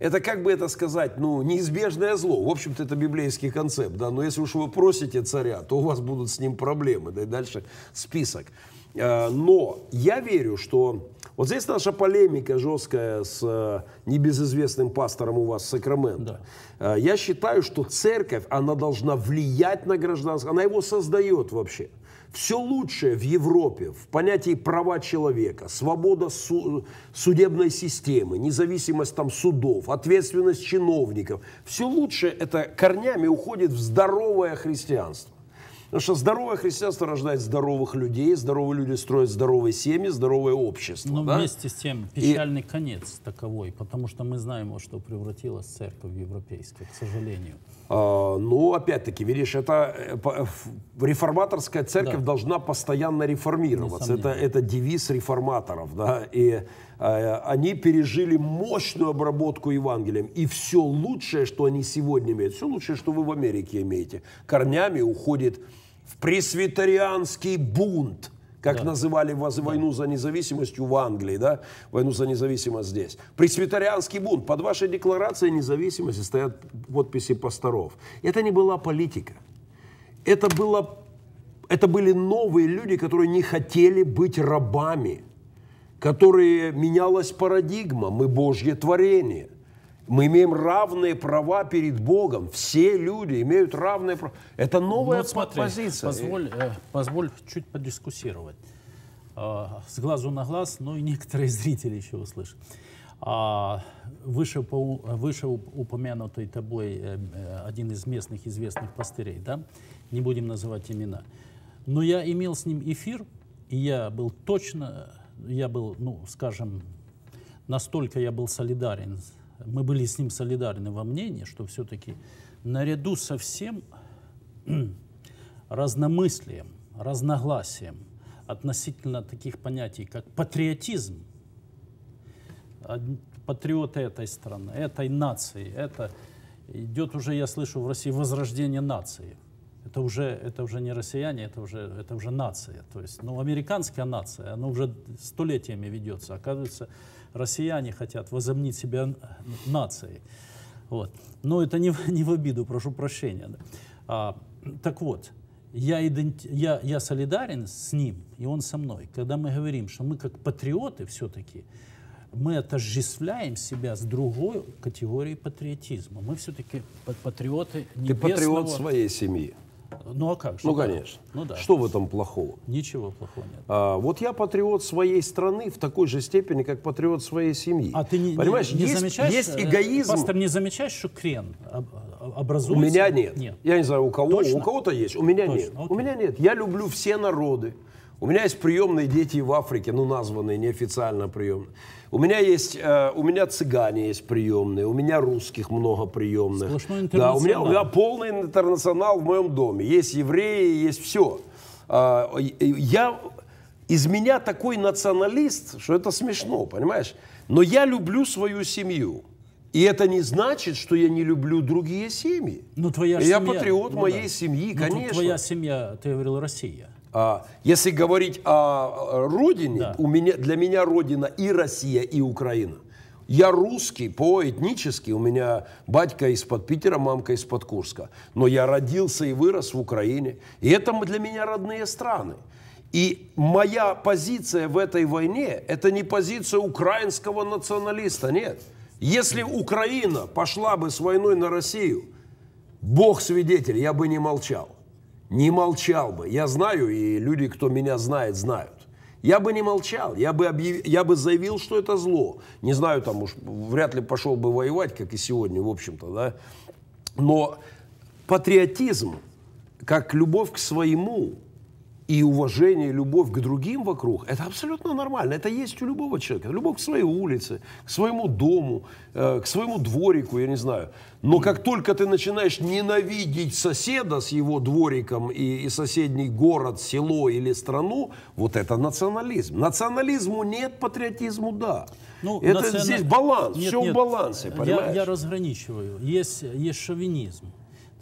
это как бы это сказать, ну, неизбежное зло. В общем-то, это библейский концепт, да, но если уж вы просите царя, то у вас будут с ним проблемы, да, и дальше список. А, но я верю, что вот здесь наша полемика жесткая с э, небезызвестным пастором у вас в Сакраменто. Да. А, я считаю, что церковь, она должна влиять на гражданство, она его создает вообще. Все лучшее в Европе в понятии права человека, свобода су судебной системы, независимость там судов, ответственность чиновников, все лучшее это корнями уходит в здоровое христианство. Потому что здоровое христианство рождает здоровых людей, здоровые люди строят здоровые семьи, здоровое общество. Но да? вместе с тем печальный и... конец таковой, потому что мы знаем, во что превратилась церковь европейская, к сожалению. А, ну, опять-таки, видишь, это э, реформаторская церковь да. должна постоянно реформироваться. Это, это девиз реформаторов, да, и э, они пережили мощную обработку Евангелием, и все лучшее, что они сегодня имеют, все лучшее, что вы в Америке имеете, корнями уходит в пресвитерианский бунт, как да. называли войну за независимость в Англии, да, войну за независимость здесь. Пресвитерианский бунт. Под вашей декларацией независимости стоят подписи пасторов. Это не была политика. Это, было, это были новые люди, которые не хотели быть рабами, которые менялась парадигма, мы Божье творение. Мы имеем равные права перед Богом. Все люди имеют равные права. Это новая ну, смотри, позиция. Позволь, э, позволь чуть подискуссировать. Э, с глазу на глаз, но и некоторые зрители еще услышат. А, выше, по, выше упомянутый тобой э, э, один из местных известных пастырей, да? не будем называть имена. Но я имел с ним эфир, и я был точно, я был, ну, скажем, настолько я был солидарен мы были с ним солидарны во мнении, что все-таки наряду со всем разномыслием, разногласием относительно таких понятий, как патриотизм, патриоты этой страны, этой нации, это идет уже, я слышу, в России возрождение нации. Это уже, это уже не россияне, это уже, это уже нация. То есть, ну, американская нация, она уже столетиями ведется. Оказывается, россияне хотят возомнить себя нацией. Вот. Но это не, не в обиду, прошу прощения. Да. А, так вот, я, иденти... я, я солидарен с ним, и он со мной. Когда мы говорим, что мы как патриоты все-таки, мы отождествляем себя с другой категорией патриотизма. Мы все-таки патриоты небесного... Ты патриот своей семьи. Ну а как же? Ну, конечно. Ну, да. Что в этом плохого? Ничего плохого нет. А, вот я патриот своей страны в такой же степени, как патриот своей семьи. А ты не, Понимаешь, не, не есть, замечаешь, есть э, эгоизм. Пастор, не замечаешь, что крен образуется? У меня нет. нет. Я не знаю, у кого. Точно? У кого-то есть. У меня Точно? нет. Окей. У меня нет. Я люблю все народы. У меня есть приемные дети в Африке, ну, названные неофициально приемные. У меня есть, э, у меня цыгане есть приемные, у меня русских много приемных. Да, у меня, у меня полный интернационал в моем доме. Есть евреи, есть все. Э, я, из меня такой националист, что это смешно, понимаешь? Но я люблю свою семью. И это не значит, что я не люблю другие семьи. Ну, твоя я семья, патриот ну, моей да. семьи, ну, конечно. Твоя семья, ты говорил, Россия. А, если говорить о родине, да. у меня, для меня родина и Россия, и Украина. Я русский по этнически, у меня батька из-под Питера, мамка из-под Курска. Но я родился и вырос в Украине. И это для меня родные страны. И моя позиция в этой войне, это не позиция украинского националиста, нет. Если Украина пошла бы с войной на Россию, Бог свидетель, я бы не молчал не молчал бы. Я знаю, и люди, кто меня знает, знают. Я бы не молчал, я бы, объяв... я бы заявил, что это зло. Не знаю, там уж вряд ли пошел бы воевать, как и сегодня, в общем-то, да. Но патриотизм, как любовь к своему, и уважение, и любовь к другим вокруг, это абсолютно нормально. Это есть у любого человека. Любовь к своей улице, к своему дому, э, к своему дворику, я не знаю. Но как только ты начинаешь ненавидеть соседа с его двориком и, и соседний город, село или страну, вот это национализм. Национализму нет, патриотизму да. Ну, это национа... здесь баланс, нет, все нет, в балансе, понимаешь? Я, я разграничиваю. Есть, есть шовинизм.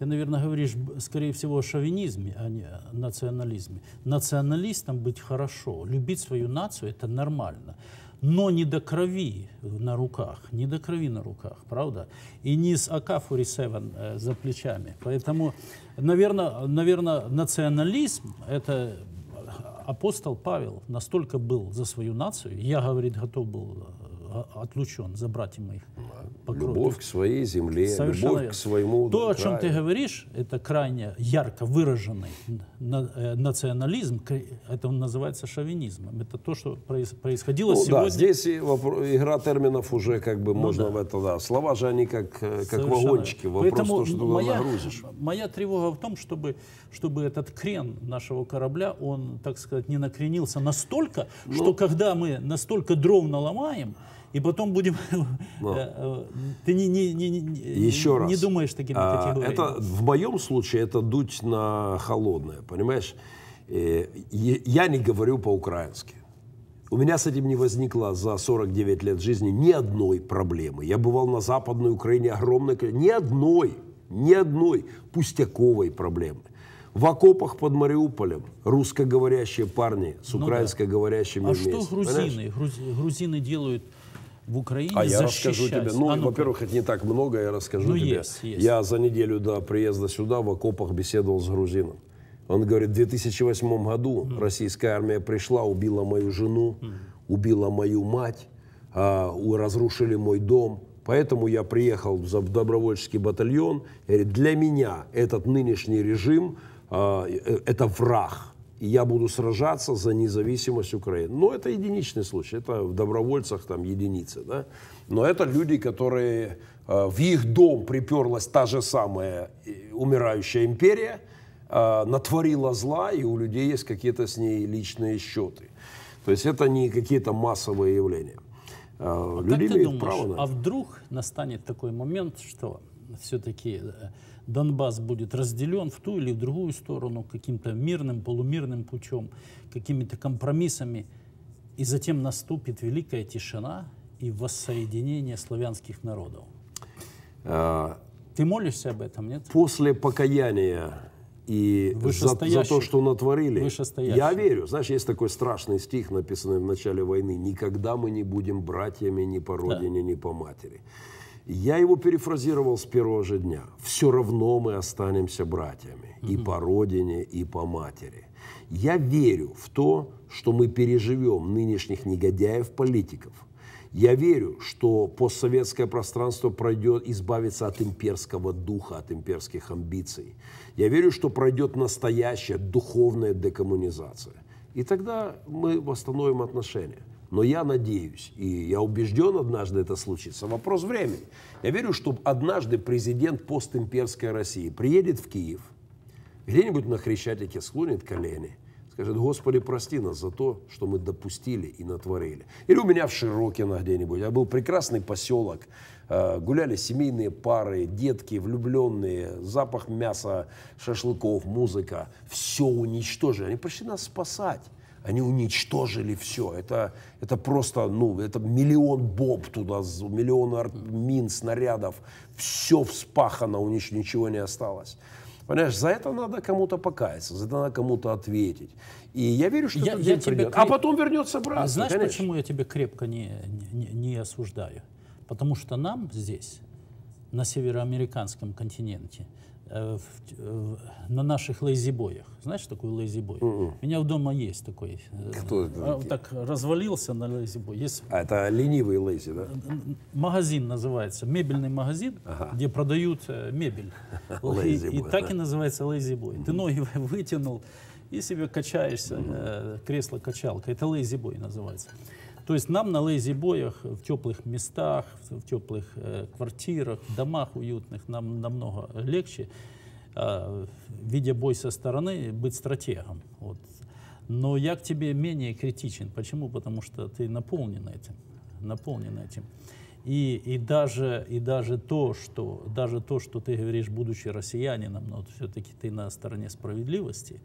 Ты, наверное, говоришь, скорее всего, о шовинизме, а не о национализме. Националистам быть хорошо, любить свою нацию – это нормально. Но не до крови на руках, не до крови на руках, правда? И не с АК-47 э, за плечами. Поэтому, наверное, наверное, национализм – это апостол Павел настолько был за свою нацию, я, говорит, готов был э, отлучен за братьев моих по крови. Любовь к своей земле, Совершенно любовь верно. к своему То, о чем краю. ты говоришь, это крайне ярко выраженный э, национализм, это он называется шовинизмом. Это то, что проис- происходило Ну, сегодня. да, здесь игра терминов уже как бы можно да. в это, да. Слова же они как, э, как Совершенно вагончики. Вопрос Поэтому то, что моя, нагрузишь. моя тревога в том, чтобы, чтобы этот крен нашего корабля, он, так сказать, не накренился настолько, Ну. что когда мы настолько дров наломаем, и потом будем... Ну. э, э, Ты не, не, не, не, Еще раз. не думаешь такими А, категориями. Это в моем случае это дуть на холодное, понимаешь? Э, Я не говорю по-украински. У меня с этим не возникло за 49 лет жизни ни одной проблемы. Я бывал на Западной Украине огромное количество. Ни одной, ни одной пустяковой проблемы. В окопах под Мариуполем русскоговорящие парни с Ну да. украинскоговорящими А вместе. что грузины? Грузи- Грузины делают в Украине, А я расскажу тебе. Ну, А ну-ка. во-первых, это не так много, я расскажу Ну, тебе. есть, есть. Я за неделю до приезда сюда в окопах беседовал с грузином. Он говорит, в 2008 году российская армия пришла, убила мою жену, убила мою мать, а, разрушили мой дом. Поэтому я приехал в добровольческий батальон. Говорит, для меня этот нынешний режим а, э, это враг. И я буду сражаться за независимость Украины. Но это единичный случай. Это в добровольцах там единицы. Да? Но это люди, которые э, в их дом приперлась та же самая э, умирающая империя, э, натворила зла, и у людей есть какие-то с ней личные счеты. То есть это не какие-то массовые явления. Э, Как Люди ты имеют думаешь, право на а это. вдруг настанет такой момент, что все-таки Донбасс будет разделен в ту или в другую сторону каким-то мирным, полумирным путем, какими-то компромиссами, и затем наступит великая тишина и воссоединение славянских народов? Э, Ты молишься об этом, нет? после покаяния и за, за то, что натворили, я верю. Знаешь, есть такой страшный стих, написанный в начале войны. «Никогда мы не будем братьями ни по родине, ни по матери». Я его перефразировал с первого же дня. Все равно мы останемся братьями и по родине, и по матери. Я верю в то, что мы переживем нынешних негодяев-политиков. Я верю, что постсоветское пространство пройдет, избавится от имперского духа, от имперских амбиций. Я верю, что пройдет настоящая духовная декоммунизация. И тогда мы восстановим отношения. Но я надеюсь, и я убежден, однажды это случится. Вопрос времени. Я верю, что однажды президент постимперской России приедет в Киев, где-нибудь на Хрещатике склонит колени, скажет, Господи, прости нас за то, что мы допустили и натворили. Или у меня в Широкино где-нибудь. Я был прекрасный поселок, э, гуляли семейные пары, детки, влюбленные, запах мяса, шашлыков, музыка. Все уничтожили. Они пришли нас спасать. Они уничтожили все. Это, это просто, ну, это миллион бомб туда, миллион мин, снарядов. Все вспахано, у них ничего не осталось. Понимаешь, за это надо кому-то покаяться, за это надо кому-то ответить. И я верю, что Я- этот я день придет. креп- А потом вернется обратно. Знаешь, конечно. почему я тебя крепко не, не, не осуждаю? Потому что нам здесь, на североамериканском континенте, на наших лейзибоях, знаешь, такой лейзибой? У меня в дома есть такой. э. Кто это а? Так развалился на лейзибой. Есть А это ленивый лейзи, да? магазин называется, мебельный магазин, где продают э, мебель. И, и так да. и называется lazy boy. Ты ноги вытянул и себе качаешься, э, кресло-качалка. Это boy называется. То есть нам на lazy боях в теплых местах, в теплых э, квартирах, в домах уютных нам намного легче, э, видя бой со стороны, быть стратегом. Вот. Но я к тебе менее критичен. Почему? Потому что ты наполнен этим. Наполнен этим. И, и, даже, и даже, то, что, даже то, что ты говоришь, будучи россиянином, но все-таки ты на стороне справедливости,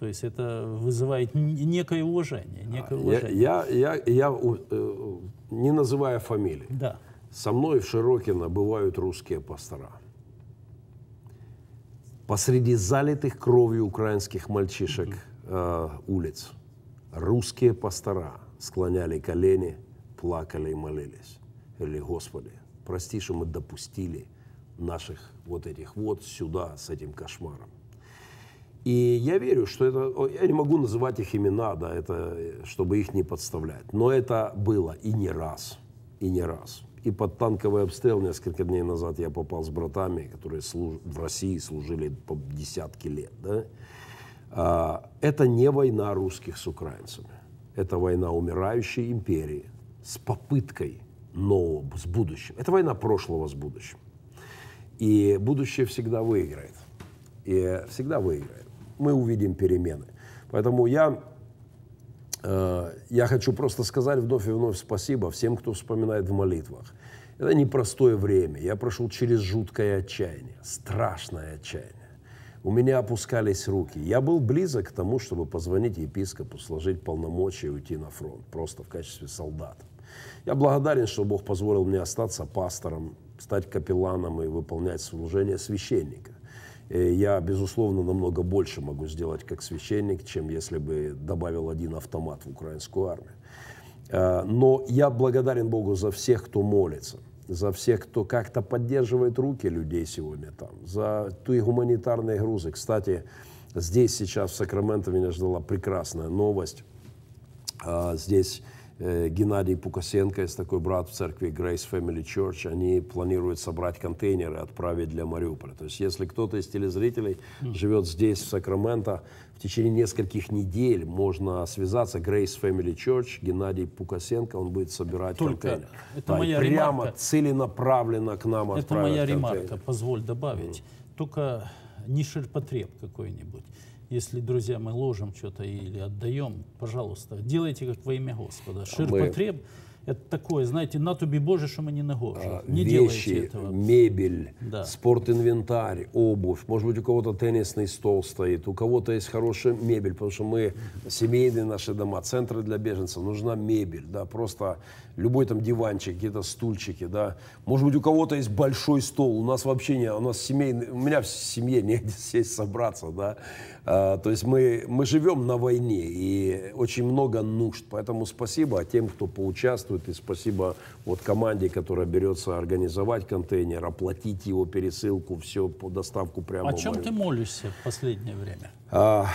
то есть это вызывает некое уважение. Некое Я, уважение. я, я, я, у- э, не называя фамилии, Да. со мной в Широкино бывают русские пастора. Посреди залитых кровью украинских мальчишек э, улиц русские пастора склоняли колени, плакали и молились. Говорили, Господи, прости, что мы допустили наших вот этих вот сюда с этим кошмаром. И я верю, что это, я не могу называть их имена, да, это, чтобы их не подставлять, но это было и не раз. и не раз. И под танковый обстрел несколько дней назад я попал с братами, которые служ... в России служили по десятки лет. Да? А, это не война русских с украинцами. Это война умирающей империи с попыткой нового, с будущим. Это война прошлого с будущим. И будущее всегда выиграет. И всегда выиграет. Мы увидим перемены. Поэтому я, э, я хочу просто сказать вновь и вновь спасибо всем, кто вспоминает в молитвах. Это непростое время. Я прошел через жуткое отчаяние, страшное отчаяние. У меня опускались руки. Я был близок к тому, чтобы позвонить епископу, сложить полномочия и уйти на фронт, просто в качестве солдата. Я благодарен, что Бог позволил мне остаться пастором, стать капелланом и выполнять служение священника. И я, безусловно, намного больше могу сделать как священник, чем если бы добавил один автомат в украинскую армию. А, но я благодарен Богу за всех, кто молится – за всех, кто как-то поддерживает руки людей сегодня там, за ту гуманитарные грузы. Кстати, здесь сейчас в Сакраменто меня ждала прекрасная новость. А, здесь Э, Геннадий Пукасенко, есть такой брат в церкви Grace Family Church, они планируют собрать контейнеры, отправить для Мариуполя. То есть если кто-то из телезрителей живет здесь, в Сакраменто, в течение нескольких недель можно связаться. Grace Family Church, Геннадий Пукасенко, он будет собирать Только контейнер. это Да, и моя прямо ремарка. целенаправленно к нам Это моя контейнер. ремарка, позволь добавить. Только не ширпотреб какой-нибудь. Если, друзья, мы ложим что-то или отдаем, пожалуйста, делайте как во имя Господа. Ширпотреб – это такое, знаете, на тобі Боже, що мені не гоже. А, Не вещи, делайте этого. мебель, Да. спортинвентарь, обувь. Может быть, у кого-то теннисный стол стоит, у кого-то есть хорошая мебель, потому что мы семейные наши дома, центры для беженцев, нужна мебель, да, просто любой там диванчик, какие-то стульчики, да. Может быть, у кого-то есть большой стол, у нас вообще не, у нас семейный, у меня в семье негде сесть, собраться, да. А, то есть мы, мы живем на войне, и очень много нужд, поэтому спасибо тем, кто поучаствует, и спасибо вот команде, которая берется организовать контейнер, оплатить его пересылку, все по доставку прямо О чем ты молишься в последнее время? А,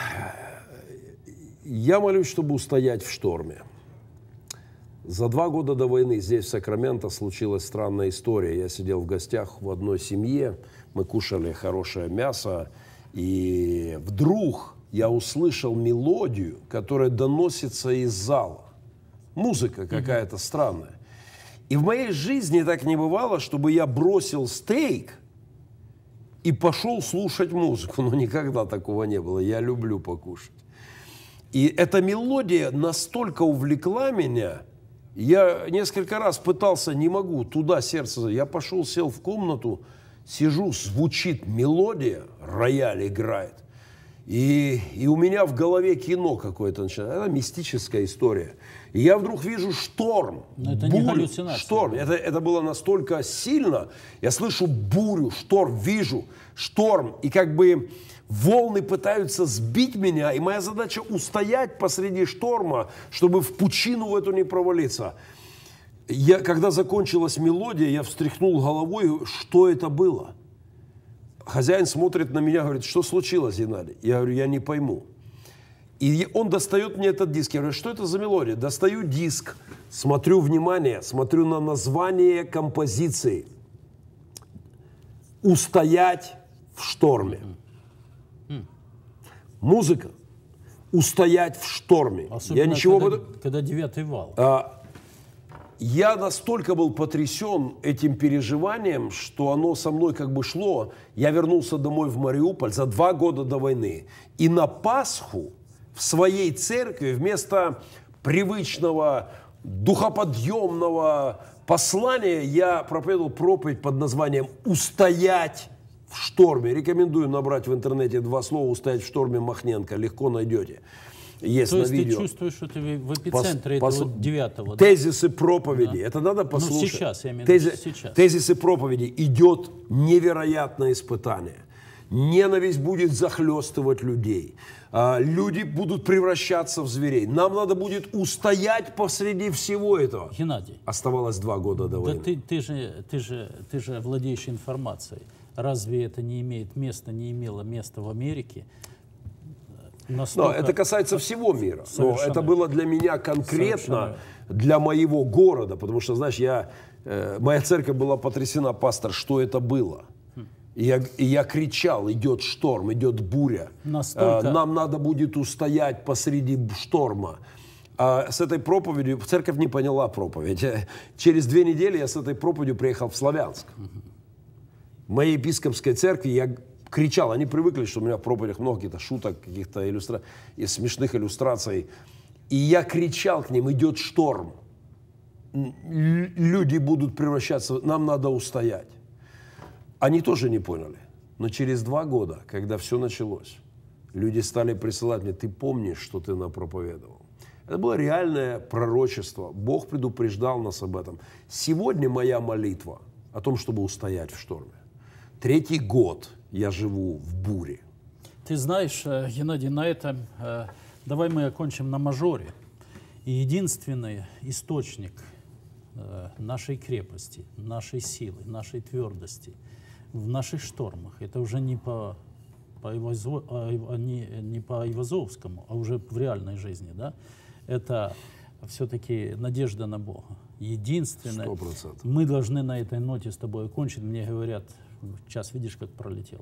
я молюсь, чтобы устоять в шторме. За два года до войны здесь, в Сакраменто, случилась странная история. Я сидел в гостях в одной семье, мы кушали хорошее мясо, и вдруг я услышал мелодию, которая доносится из зала. Музыка какая-то странная. И в моей жизни так не бывало, чтобы я бросил стейк и пошел слушать музыку. Но никогда такого не было. Я люблю покушать. И эта мелодия настолько увлекла меня, я несколько раз пытался, не могу, туда сердце... Я пошел, сел в комнату, сижу, звучит мелодия, рояль играет. И, и у меня в голове кино какое-то начинает. Это мистическая история. И я вдруг вижу шторм. Но это не галлюцинация Шторм. Это, это было настолько сильно. Я слышу бурю, шторм, вижу шторм. И как бы волны пытаются сбить меня. И моя задача устоять посреди шторма, чтобы в пучину в эту не провалиться. Я, когда закончилась мелодия, я встряхнул головой, что это было. Хозяин смотрит на меня, говорит, что случилось, Геннадий? Я говорю, я не пойму. И он достает мне этот диск. Я говорю, что это за мелодия? Достаю диск, смотрю, внимание, смотрю на название композиции. «Устоять в шторме». Музыка. «Устоять в шторме». Особенно, я ничего... когда, этом- когда девятый вал. а, я настолько был потрясен этим переживанием, что оно со мной как бы шло. Я вернулся домой в Мариуполь за два года до войны. И на Пасху в своей церкви вместо привычного духоподъемного послания я проповедовал проповедь под названием «Устоять в шторме». Рекомендую набрать в интернете два слова «Устоять в шторме» Махненко. Легко найдете. Есть То на есть ты видео. чувствуешь, что ты в Пос- эпицентре пос- этого девятого. да? Тезисы проповеди. Это надо послушать. Ну, сейчас, я имею в виду, Тези- сейчас. Тезисы проповеди. Идет невероятное испытание. Ненависть будет захлестывать людей. А, Люди будут превращаться в зверей. Нам надо будет устоять посреди всего этого. Геннадий, Оставалось два года до да войны. ты, ты, же, ты, же, ты же владеешь информацией. Разве это не имеет места, не имело места в Америке? Но это касается всего мира. Но это было для меня конкретно, для моего города, потому что, знаешь, я, э, моя церковь была потрясена, пастор, что это было. И я, и я кричал, идет шторм, идет буря. Настолько... Э, нам надо будет устоять посреди шторма. А с этой проповедью, церковь не поняла проповедь. Через две недели я с этой проповедью приехал в Славянск. В моей епископской церкви я кричал. Они привыкли, что у меня в проповедях много каких-то шуток, каких-то иллюстра... и смешных иллюстраций. И я кричал к ним, идет шторм. Люди будут превращаться, нам надо устоять. Они тоже не поняли. Но через два года, когда все началось, люди стали присылать мне, ты помнишь, что ты нам проповедовал? Это было реальное пророчество. Бог предупреждал нас об этом. Сегодня моя молитва о том, чтобы устоять в шторме. Третий год я живу в буре. Ты знаешь, э, Геннадий, на этом э, давай мы окончим на мажоре. И единственный источник э, нашей крепости, нашей силы, нашей твердости в наших штормах, это уже не по, по, Ивазо, а, не, не по Ивазовскому, а уже в реальной жизни, да, это все-таки надежда на Бога. Единственное, 100%. мы должны на этой ноте с тобой кончить. Мне говорят, час видишь, как пролетел.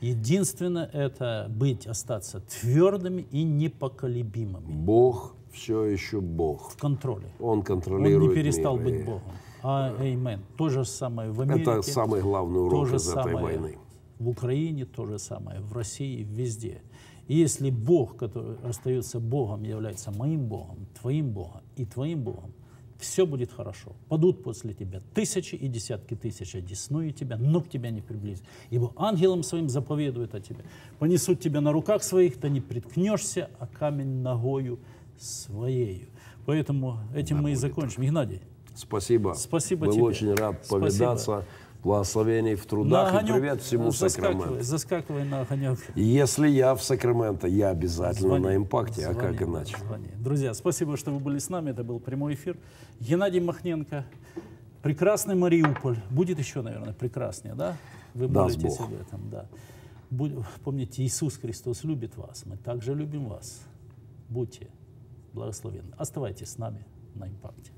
Единственное это быть, остаться твердыми и непоколебимыми. Бог все еще Бог. В контроле. Он контролирует Он не перестал мир, быть Богом. А, Amen. То же самое в Америке. Это самый главный урок из этой войны. В Украине то же самое, в России, везде. И если Бог, который остается Богом, является моим Богом, твоим Богом и твоим Богом, все будет хорошо. Падут после тебя тысячи и десятки тысяч одесную тебя, но к тебя не приблизят. Ибо ангелам своим заповедуют о тебе. Понесут тебя на руках своих, да не приткнешься, а камень ногою своею. Поэтому этим да, мы и закончим. Так. Игнатий. Спасибо. Спасибо Был тебе. очень рад повидаться. Спасибо благословений в трудах огонек, и привет всему Сакраменто. Заскакивай на огонек. Если я в Сакраменто, я обязательно звони, на импакте, звони, а как иначе? Звони. Друзья, спасибо, что вы были с нами. Это был прямой эфир. Геннадий Махненко. Прекрасный Мариуполь. Будет еще, наверное, прекраснее, да? Вы молитесь об этом, да. Будь, помните, Иисус Христос любит вас. Мы также любим вас. Будьте благословенны. Оставайтесь с нами на импакте.